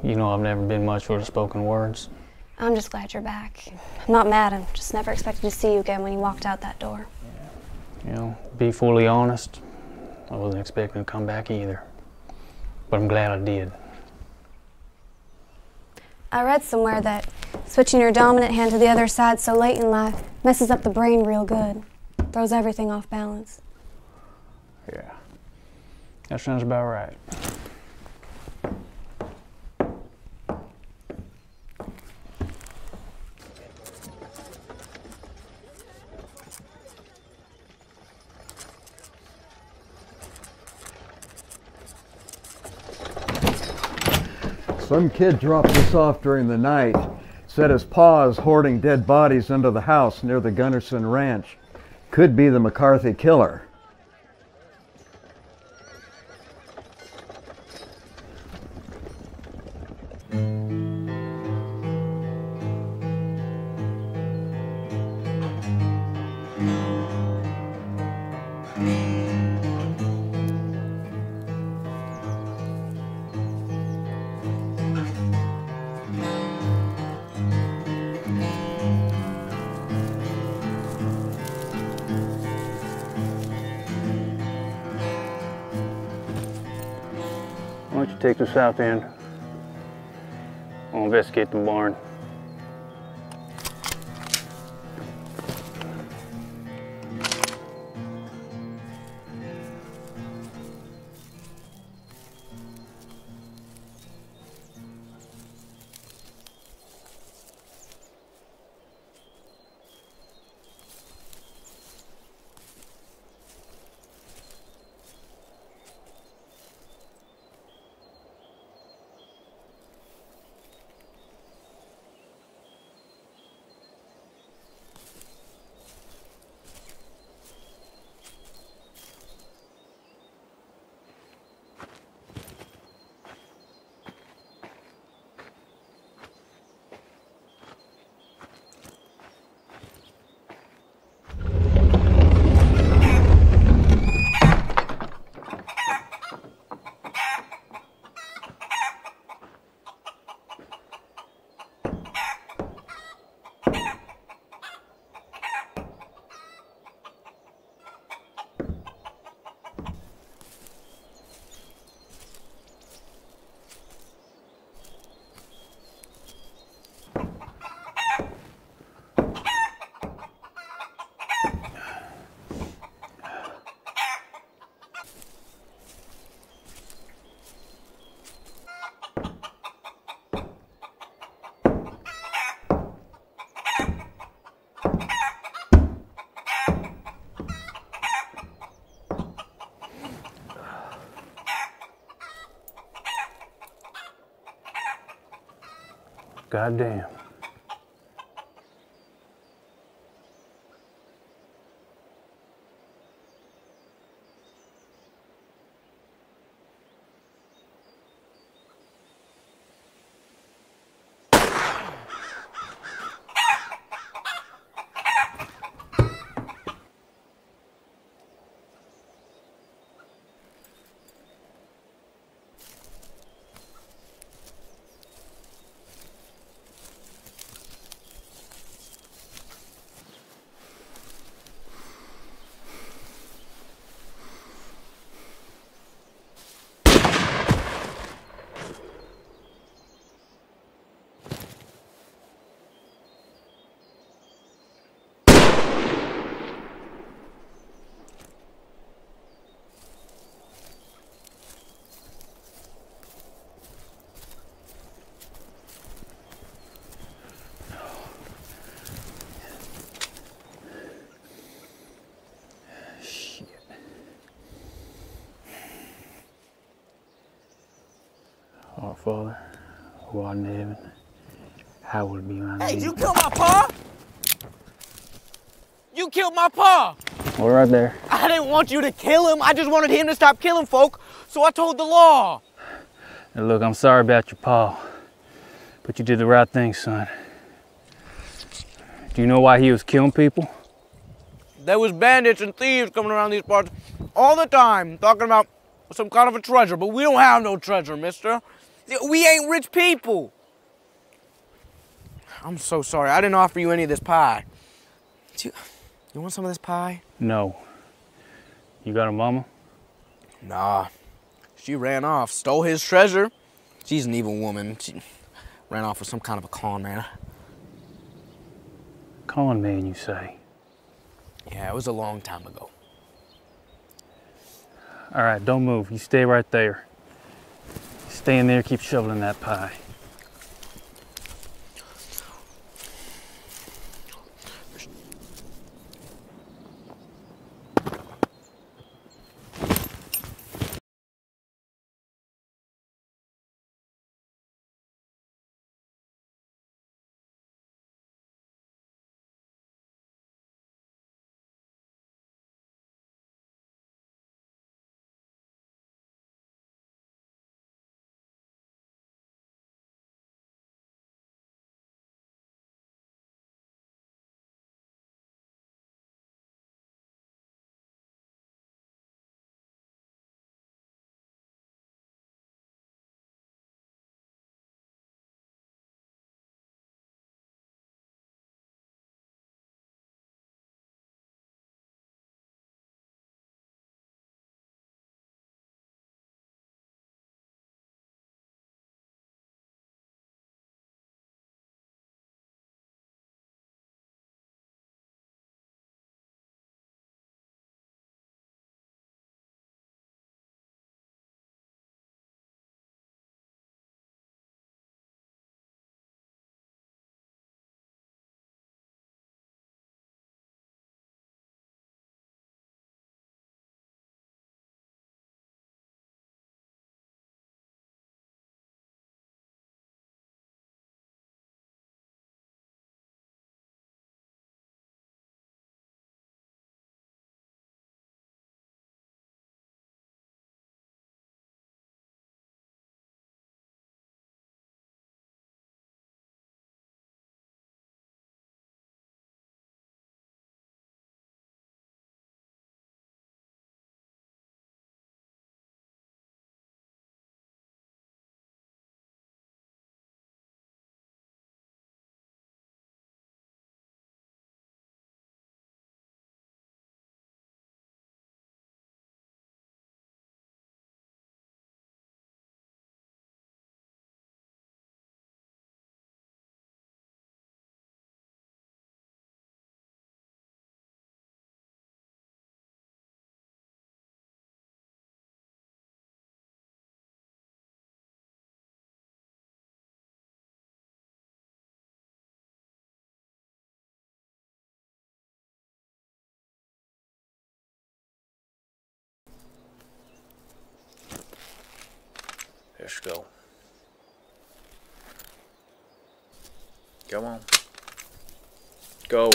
You know I've never been much for the spoken words. I'm just glad you're back. I'm not mad. I'm just never expected to see you again when you walked out that door. You know, be fully honest, I wasn't expecting to come back either. But I'm glad I did. I read somewhere that switching your dominant hand to the other side so late in life messes up the brain real good, throws everything off balance. Yeah. That sounds about right. Some kid dropped this off during the night. Said his pa is hoarding dead bodies under the house near the Gunnerson Ranch. Could be the McCarthy killer. Take the south end? I'll investigate the barn. Goddamn. Our Father, who art in heaven, hallowed be thy Hey, name. you killed my pa? You killed my pa! We're right there. I didn't want you to kill him. I just wanted him to stop killing folk, so I told the law. Now look, I'm sorry about your pa, but you did the right thing, son. Do you know why he was killing people? There was bandits and thieves coming around these parts all the time talking about some kind of a treasure, but we don't have no treasure, mister. We ain't rich people. I'm so sorry. I didn't offer you any of this pie. Do you, you want some of this pie? No. You got a mama? Nah. She ran off, stole his treasure. She's an evil woman. She ran off with some kind of a con man. Con man, you say? Yeah, it was a long time ago. All right, don't move. You stay right there. Stay in there, keep shoveling that pie. Go. Go on. Go.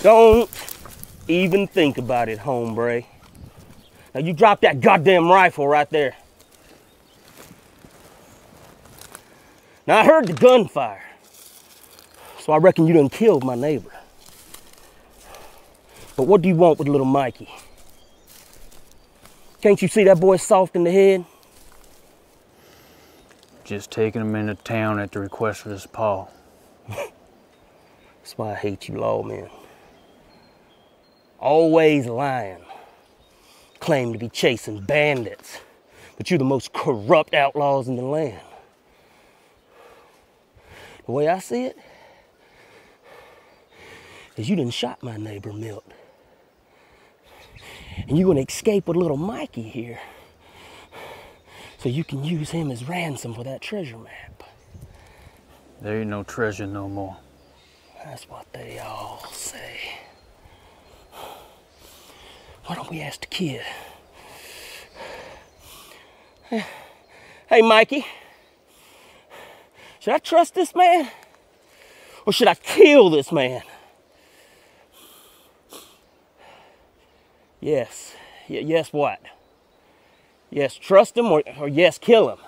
Don't even think about it, hombre. Now you drop that goddamn rifle right there. Now I heard the gunfire. So I reckon you done killed my neighbor. But what do you want with little Mikey? Can't you see that boy soft in the head? Just taking him into town at the request of his pa. [LAUGHS] That's why I hate you lawmen. Always lying. Claim to be chasing bandits, but you're the most corrupt outlaws in the land. The way I see it is you done shot my neighbor Milt. And you're gonna escape with little Mikey here so you can use him as ransom for that treasure map. There ain't no treasure no more. That's what they all say. Why don't we ask the kid? Hey, Mikey. Should I trust this man? Or should I kill this man? Yes. Y- yes, what? Yes, trust him or, or yes, kill him.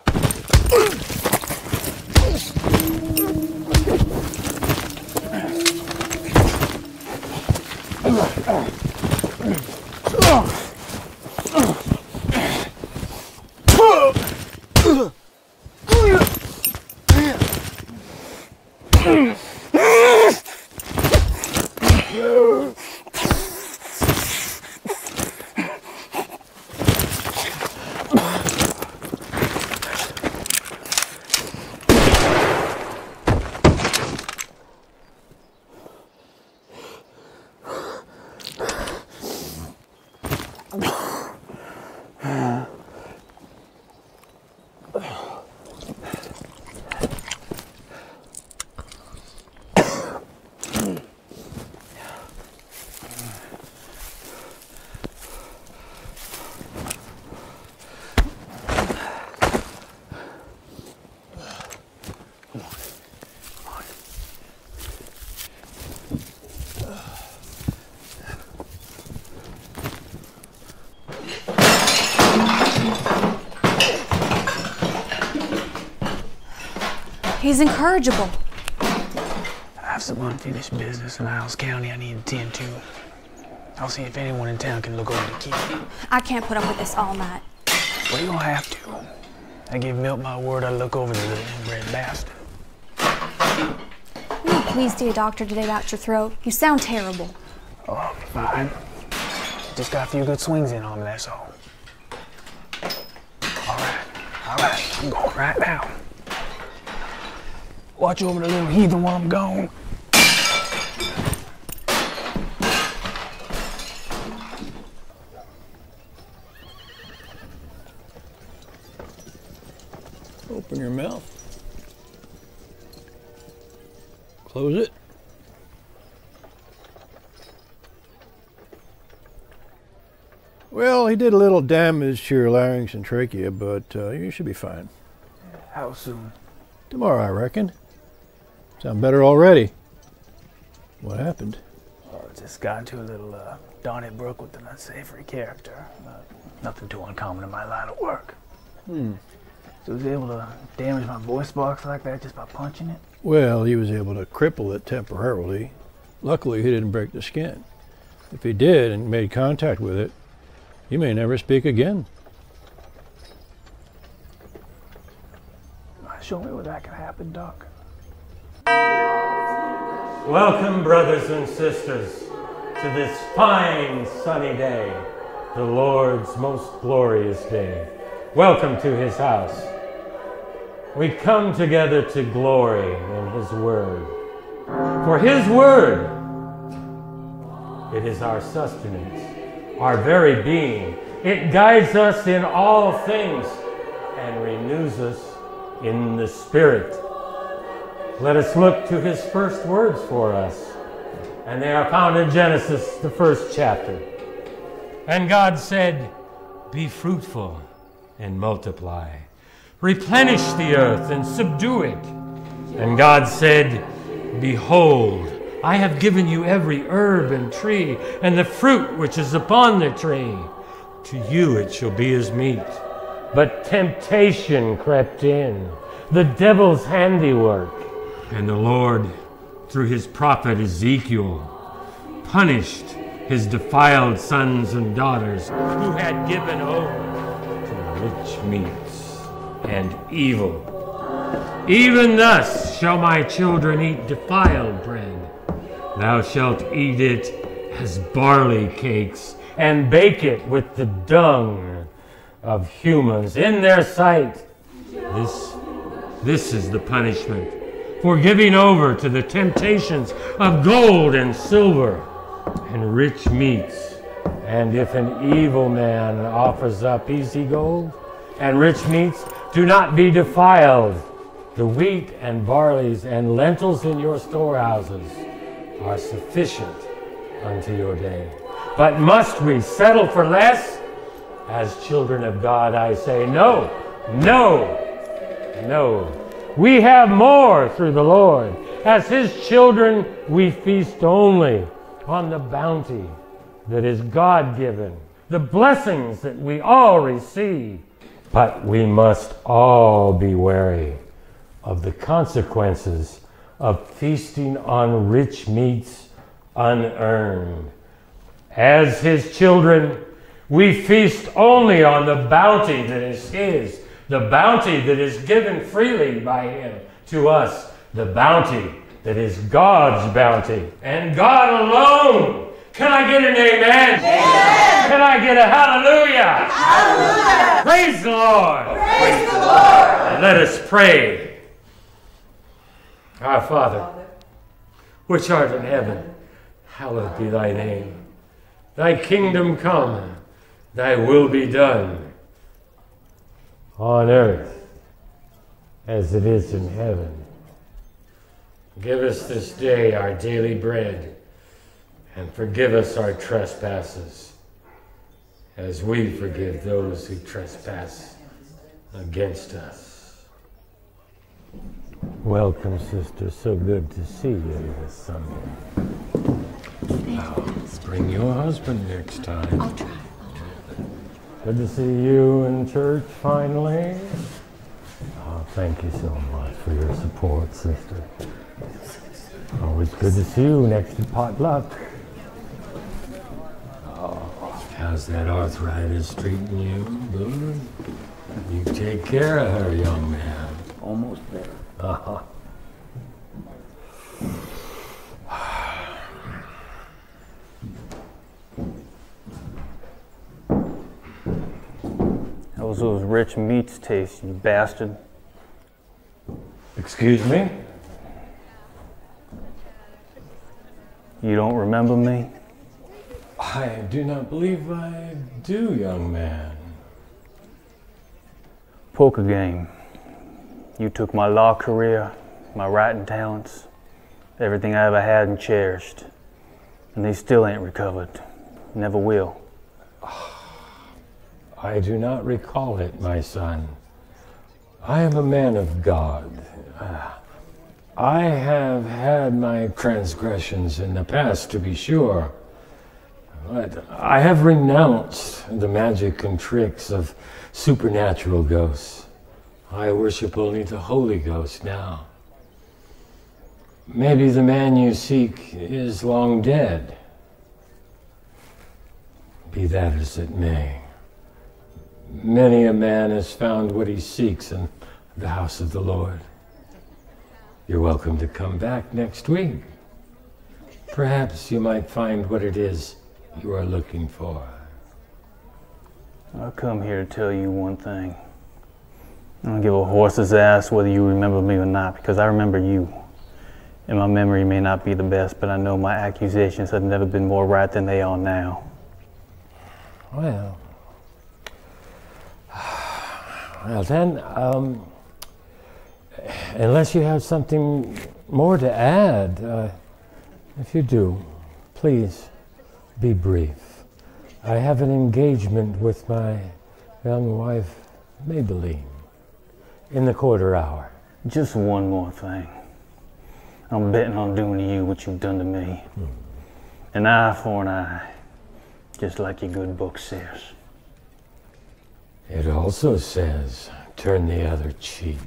He's incorrigible. I have some unfinished business in Isles County I need to attend to. I'll see if anyone in town can look over the kid. I can't put up with this all night. Well, you don't have to. I give Milt my word I'll look over the little inbred bastard. Will you please see a doctor today about your throat? You sound terrible. Oh, fine. Just got a few good swings in on me, that's all. All right, all right, I'm going right now. Watch over the little heathen while I'm gone. Open your mouth. Close it. Well, he did a little damage to your larynx and trachea, but uh, you should be fine. How soon? Tomorrow, I reckon. Sound better already. What happened? Oh, just got into a little uh, donnybrook with an unsavory character. Uh, nothing too uncommon in my line of work. Hmm. So he was able to damage my voice box like that just by punching it. Well, he was able to cripple it temporarily. Luckily, he didn't break the skin. If he did and made contact with it, he may never speak again. Show me where that can happen, Doc. Welcome, brothers and sisters, to this fine sunny day, the Lord's most glorious day. Welcome to his house. We come together to glory in his word. For his word, it is our sustenance, our very being. It guides us in all things and renews us in the spirit. Let us look to his first words for us. and they are found in Genesis, the first chapter. And God said, Be fruitful and multiply, replenish the earth and subdue it. And God said, Behold, I have given you every herb and tree, and the fruit which is upon the tree. To you it shall be as meat. But temptation crept in, the devil's handiwork. And the Lord, through his prophet Ezekiel, punished his defiled sons and daughters who had given over to rich meats and evil. Even thus shall my children eat defiled bread. Thou shalt eat it as barley cakes, and bake it with the dung of humans in their sight. This, this is the punishment for giving over to the temptations of gold and silver and rich meats. And if an evil man offers up easy gold and rich meats, do not be defiled. The wheat and barleys and lentils in your storehouses are sufficient unto your day. But must we settle for less? As children of God, I say, no, no, no. We have more through the Lord. As His children, we feast only on the bounty that is God given, the blessings that we all receive. But we must all be wary of the consequences of feasting on rich meats unearned. As His children, we feast only on the bounty that is His, the bounty that is given freely by Him to us, the bounty that is God's bounty, and God alone. Can I get an amen? amen. Can I get a hallelujah? Hallelujah. Praise the Lord. Praise the Lord. Let us pray. Our Father, which art in heaven, hallowed be thy name. Thy kingdom come, thy will be done on earth as it is in heaven. Give us this day our daily bread, and forgive us our trespasses, as we forgive those who trespass against us. Welcome, sister. So good to see you this Sunday. Now, bring your husband next time. I'll try. Good to see you in church finally. Oh, thank you so much for your support, sister. Always good to see you next to potluck. Oh, how's that arthritis treating you? Good? You take care of her, young man. Almost there. Uh-huh. [LAUGHS] How's those rich meats taste, you bastard? Excuse me? You don't remember me? I do not believe I do, young man. Poker game. You took my law career, my writing talents, everything I ever had and cherished. And they still ain't recovered. Never will. Ah. I do not recall it, my son. I am a man of God. Uh, I have had my transgressions in the past, to be sure. But I have renounced the magic and tricks of supernatural ghosts. I worship only the Holy Ghost now. Maybe the man you seek is long dead. Be that as it may. Many a man has found what he seeks in the house of the Lord. You're welcome to come back next week. Perhaps you might find what it is you are looking for. I come here to tell you one thing. I don't give a horse's ass whether you remember me or not, because I remember you. And my memory may not be the best, but I know my accusations have never been more right than they are now. Well, well then, um, unless you have something more to add, uh, If you do, please be brief. I have an engagement with my young wife, Maybelline, in the quarter hour. Just one more thing. I'm betting on doing to you what you've done to me. An eye for an eye, just like your good book says. It also says, turn the other cheek.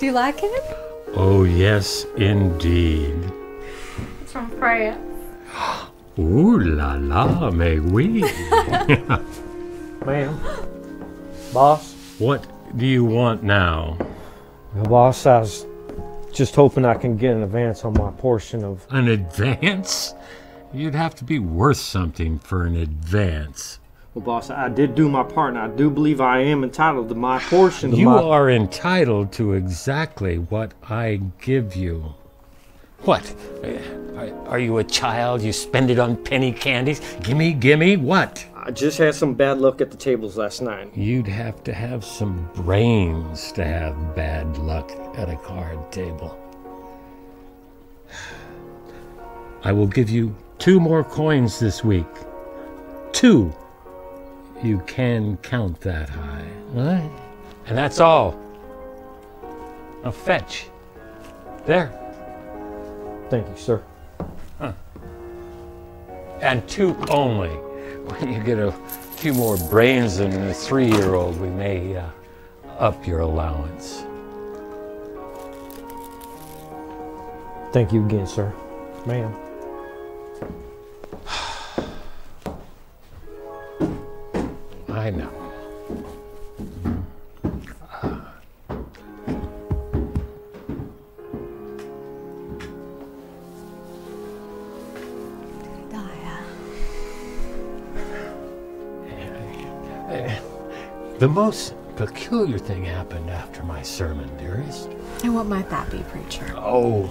Do you like him? Oh, yes, indeed. It's from France. Ooh la la, mais oui. [LAUGHS] Ma'am. Boss. What do you want now? Well, boss, I was just hoping I can get an advance on my portion of. An advance? You'd have to be worth something for an advance. Well, boss, I did do my part, and I do believe I am entitled to my portion. You my... are entitled to exactly what I give you. What? Uh, are, are you a child? You spend it on penny candies? Gimme, gimme, what? I just had some bad luck at the tables last night. You'd have to have some brains to have bad luck at a card table. [SIGHS] I will give you two more coins this week. Two. You can count that high. Right? And that's all. Now fetch. There. Thank you, sir. And two only. When you get a few more brains than a three year old, we may uh, up your allowance. Thank you again, sir. Ma'am. I know. The most peculiar thing happened after my sermon, dearest. And what might that be, preacher? Oh,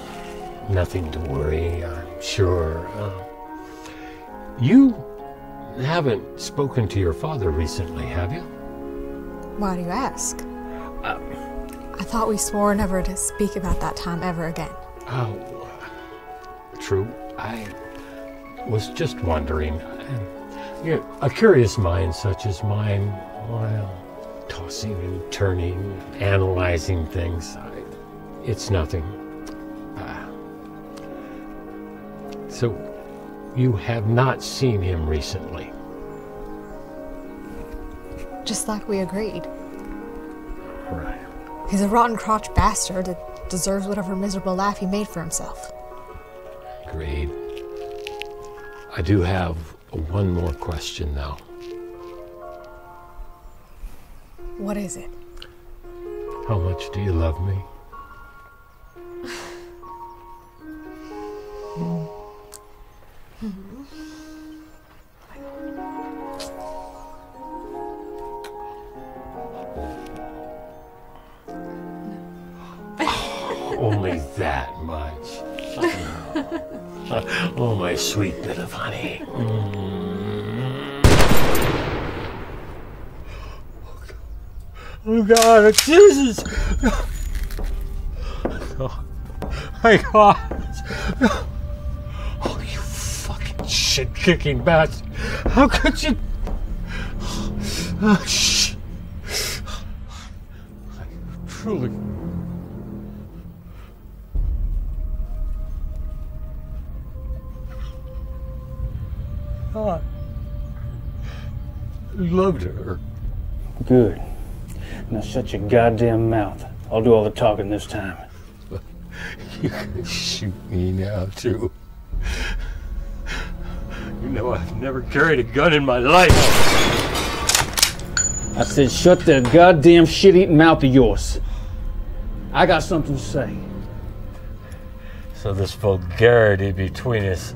nothing to worry, I'm sure. Uh, you haven't spoken to your father recently, have you? Why do you ask? Uh, I thought we swore never to speak about that time ever again. Oh, true. I was just wondering. You know, a curious mind such as mine, while tossing and turning, analyzing things, I, it's nothing. Uh, so, you have not seen him recently. Just like we agreed. Right. He's a rotten crotch bastard that deserves whatever miserable laugh he made for himself. Agreed. I do have one more question, though. What is it? How much do you love me? [SIGHS] [LAUGHS] [LAUGHS] Only that much. [LAUGHS] oh, my sweet bit of honey. Mm. Oh God, Jesus! Oh, my God! Oh, you shit kicking bats! How could you? Oh, shit. I truly. Oh, loved her. Good. Now shut your goddamn mouth. I'll do all the talking this time. [LAUGHS] you can shoot me now, too. You I've never carried a gun in my life. I said shut that goddamn shit-eating mouth of yours. I got something to say. So this vulgarity between us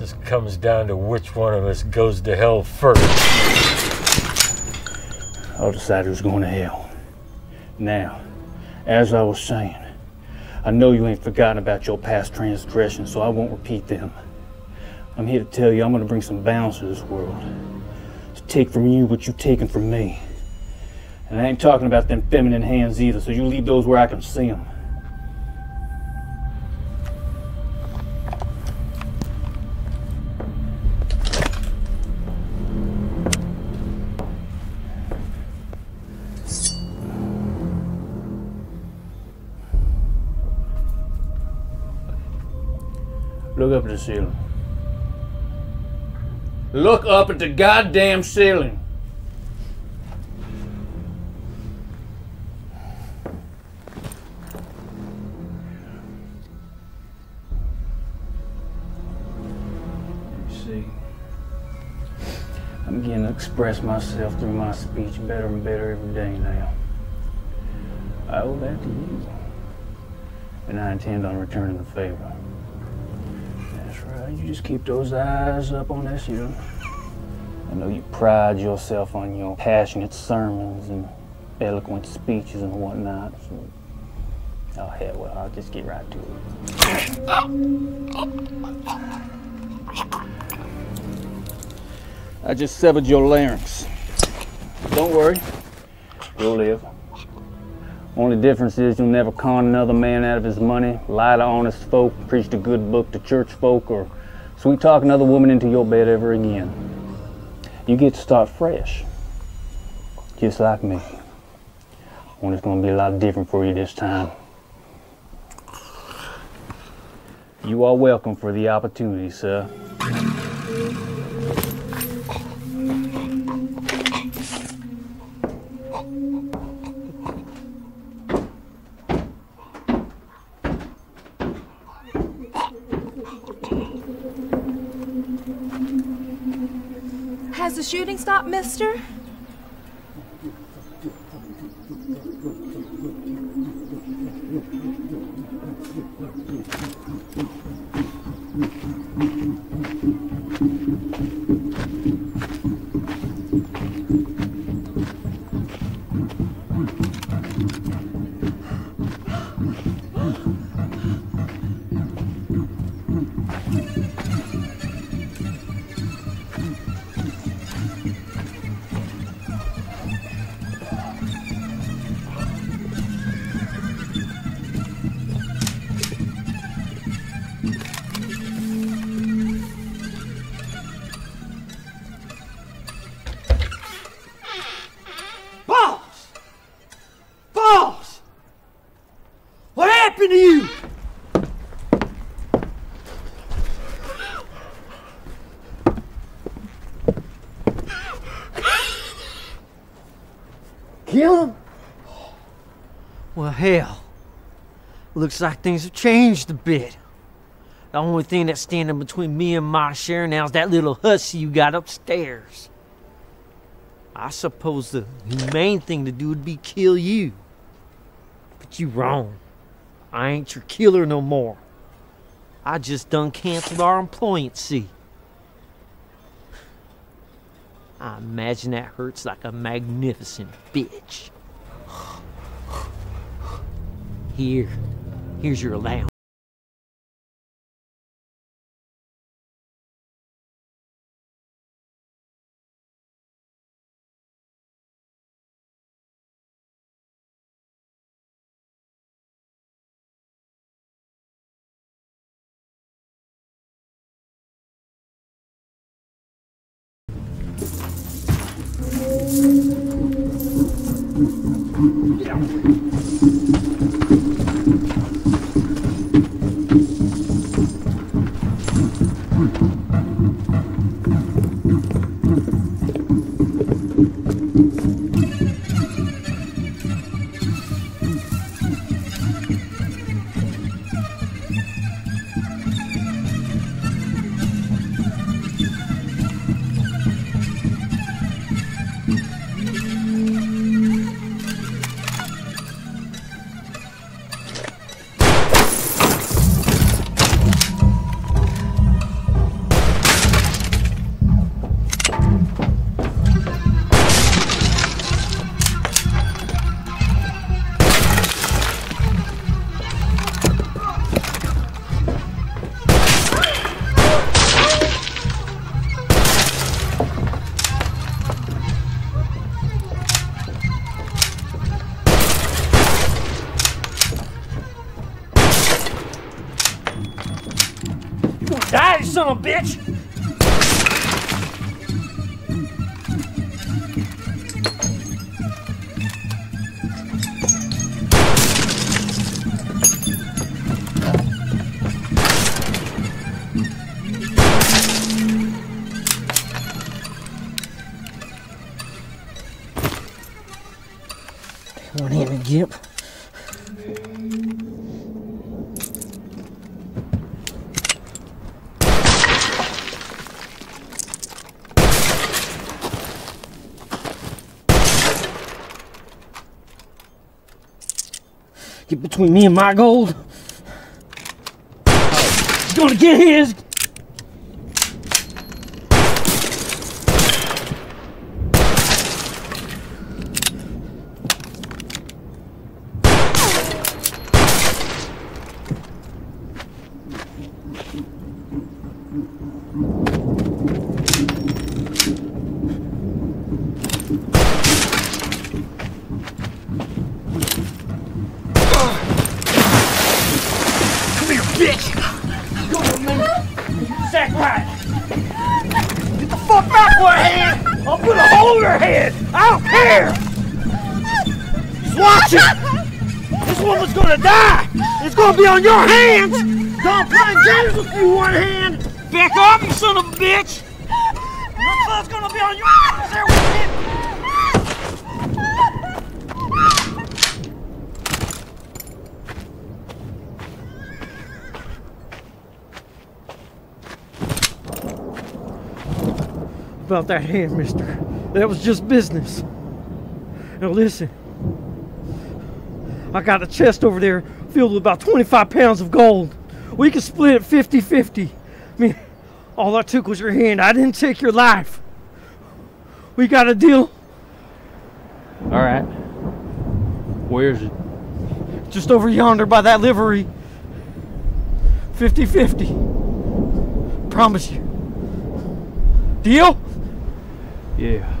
just comes down to which one of us goes to hell first. I'll decide who's going to hell. Now, as I was saying, I know you ain't forgotten about your past transgressions, so I won't repeat them. I'm here to tell you I'm going to bring some balance to this world. To take from you what you've taken from me. And I ain't talking about them feminine hands either, so you leave those where I can see them. Look up at the goddamn ceiling. I'm getting to express myself through my speech better and better every day now. I owe that to you. And I intend on returning the favor. Right. You just keep those eyes up on that ceiling. I know you pride yourself on your passionate sermons and eloquent speeches and whatnot. So, oh hell, well, I'll just get right to it. I just severed your larynx. Don't worry, you'll live. Only difference is you'll never con another man out of his money, lie to honest folk, preach a good book to church folk, or sweet talk another woman into your bed ever again. You get to start fresh, just like me. Only it's gonna be a lot different for you this time. You are welcome for the opportunity, sir. Shooting stopped, mister? Looks like things have changed a bit. The only thing that's standing between me and my share now is that little hussy you got upstairs. I suppose the humane thing to do would be kill you. But you wrong. I ain't your killer no more. I just done canceled our employancy. I imagine that hurts like a magnificent bitch. Here, here's your allowance. Between me and my gold. He's gonna get his. Gonna die! It's gonna be on your hands! Don't play games with you, one hand! Back off, you son of a bitch! Your blood's gonna be on your hands there with it! About that hand, mister. That was just business. Now listen. I got a chest over there filled with about 25 pounds of gold. We can split it 50 50. I mean, all I took was your hand. I didn't take your life. We got a deal? All right. Where is it? Just over yonder by that livery. 50 50. Promise you. Deal? Yeah,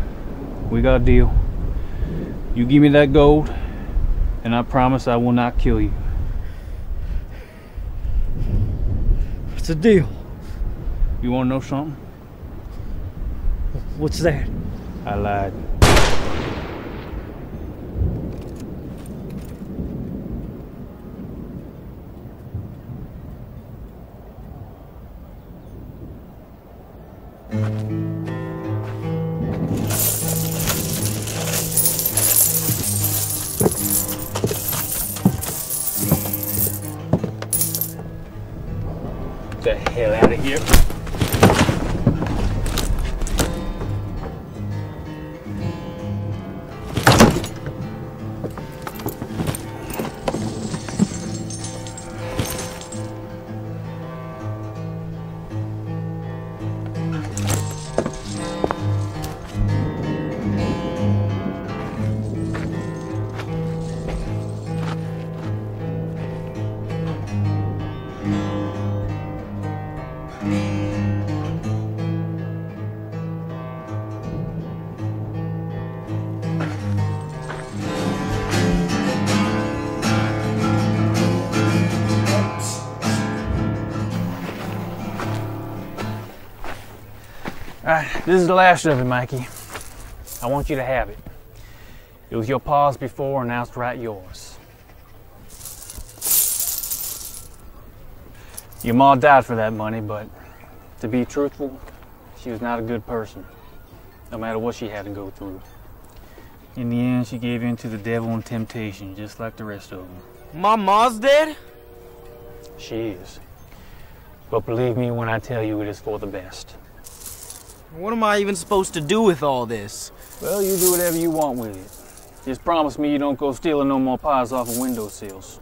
we got a deal. You give me that gold, and I promise I will not kill you. It's a deal. You want to know something? What's that? I lied. Get the this is the last of it, Mikey. I want you to have it. It was your pa's before, and now it's right yours. Your ma died for that money, but to be truthful, she was not a good person, no matter what she had to go through. In the end, she gave in to the devil and temptation, just like the rest of them. My ma's dead? She is. But believe me when I tell you it is for the best. What am I even supposed to do with all this? Well, you do whatever you want with it. Just promise me you don't go stealing no more pies off of windowsills.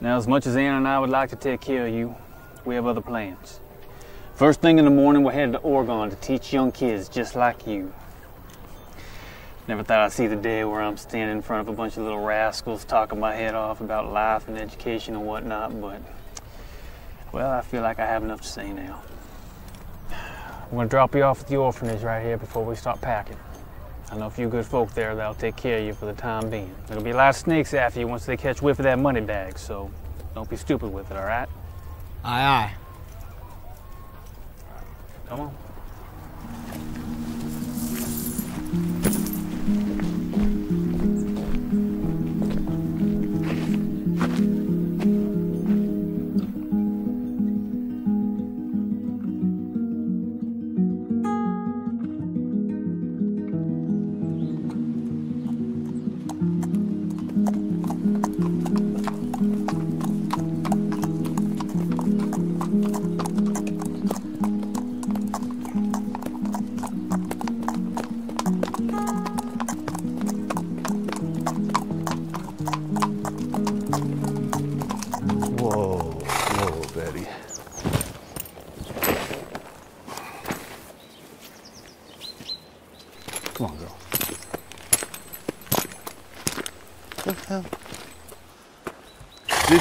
Now, as much as Ann and I would like to take care of you, we have other plans. First thing in the morning, we're headed to Oregon to teach young kids just like you. Never thought I'd see the day where I'm standing in front of a bunch of little rascals talking my head off about life and education and whatnot, but, well, I feel like I have enough to say now. I'm gonna drop you off at the orphanage right here before we start packing. I know a few good folk there that'll take care of you for the time being. There'll be a lot of snakes after you once they catch whiff of that money bag, so don't be stupid with it, all right? Aye, aye. Come on.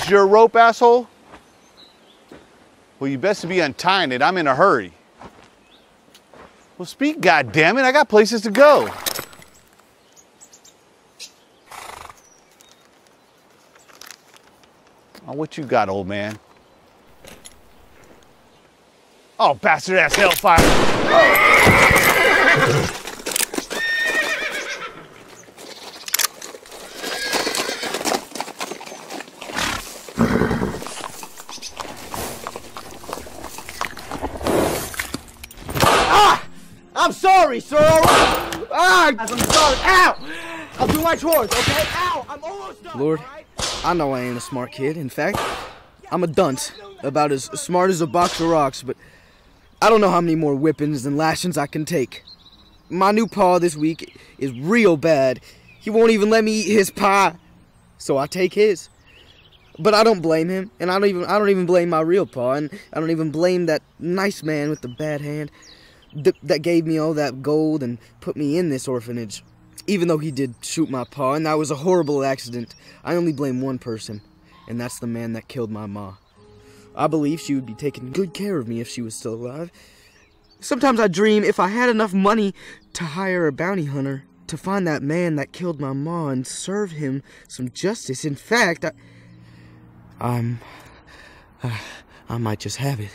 Your rope, asshole? Well, you best be untying it. I'm in a hurry. Well, speak, goddammit. I got places to go. Oh, what you got, old man? Oh, bastard ass hellfire. Ah! I'm sorry, sir. All right. Ah, I'm sorry. Ow! I'll do my chores, okay? Ow! I'm almost done. Lord, I know I ain't a smart kid. In fact, I'm a dunce, about as smart as a box of rocks, but I don't know how many more whippings and lashings I can take. My new paw this week is real bad. He won't even let me eat his pie, so I take his. But I don't blame him, and I don't even I don't even blame my real paw, and I don't even blame that nice man with the bad hand th- that gave me all that gold and put me in this orphanage. Even though he did shoot my paw, and that was a horrible accident, I only blame one person, and that's the man that killed my ma. I believe she would be taking good care of me if she was still alive. Sometimes I dream if I had enough money to hire a bounty hunter to find that man that killed my ma and serve him some justice. In fact, I, I'm. Uh, [SIGHS] I might just have it.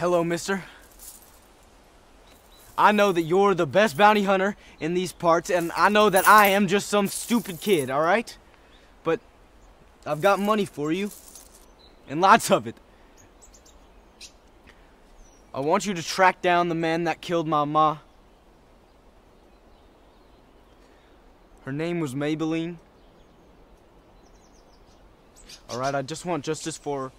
Hello, mister. I know that you're the best bounty hunter in these parts, and I know that I am just some stupid kid, alright? But I've got money for you, and lots of it. I want you to track down the man that killed my ma. Her name was Maybelline. Alright, I just want justice for her.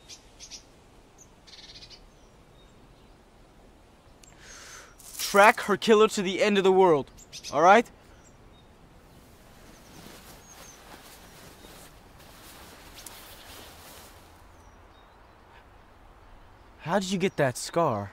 Track her killer to the end of the world. All right? How did you get that scar?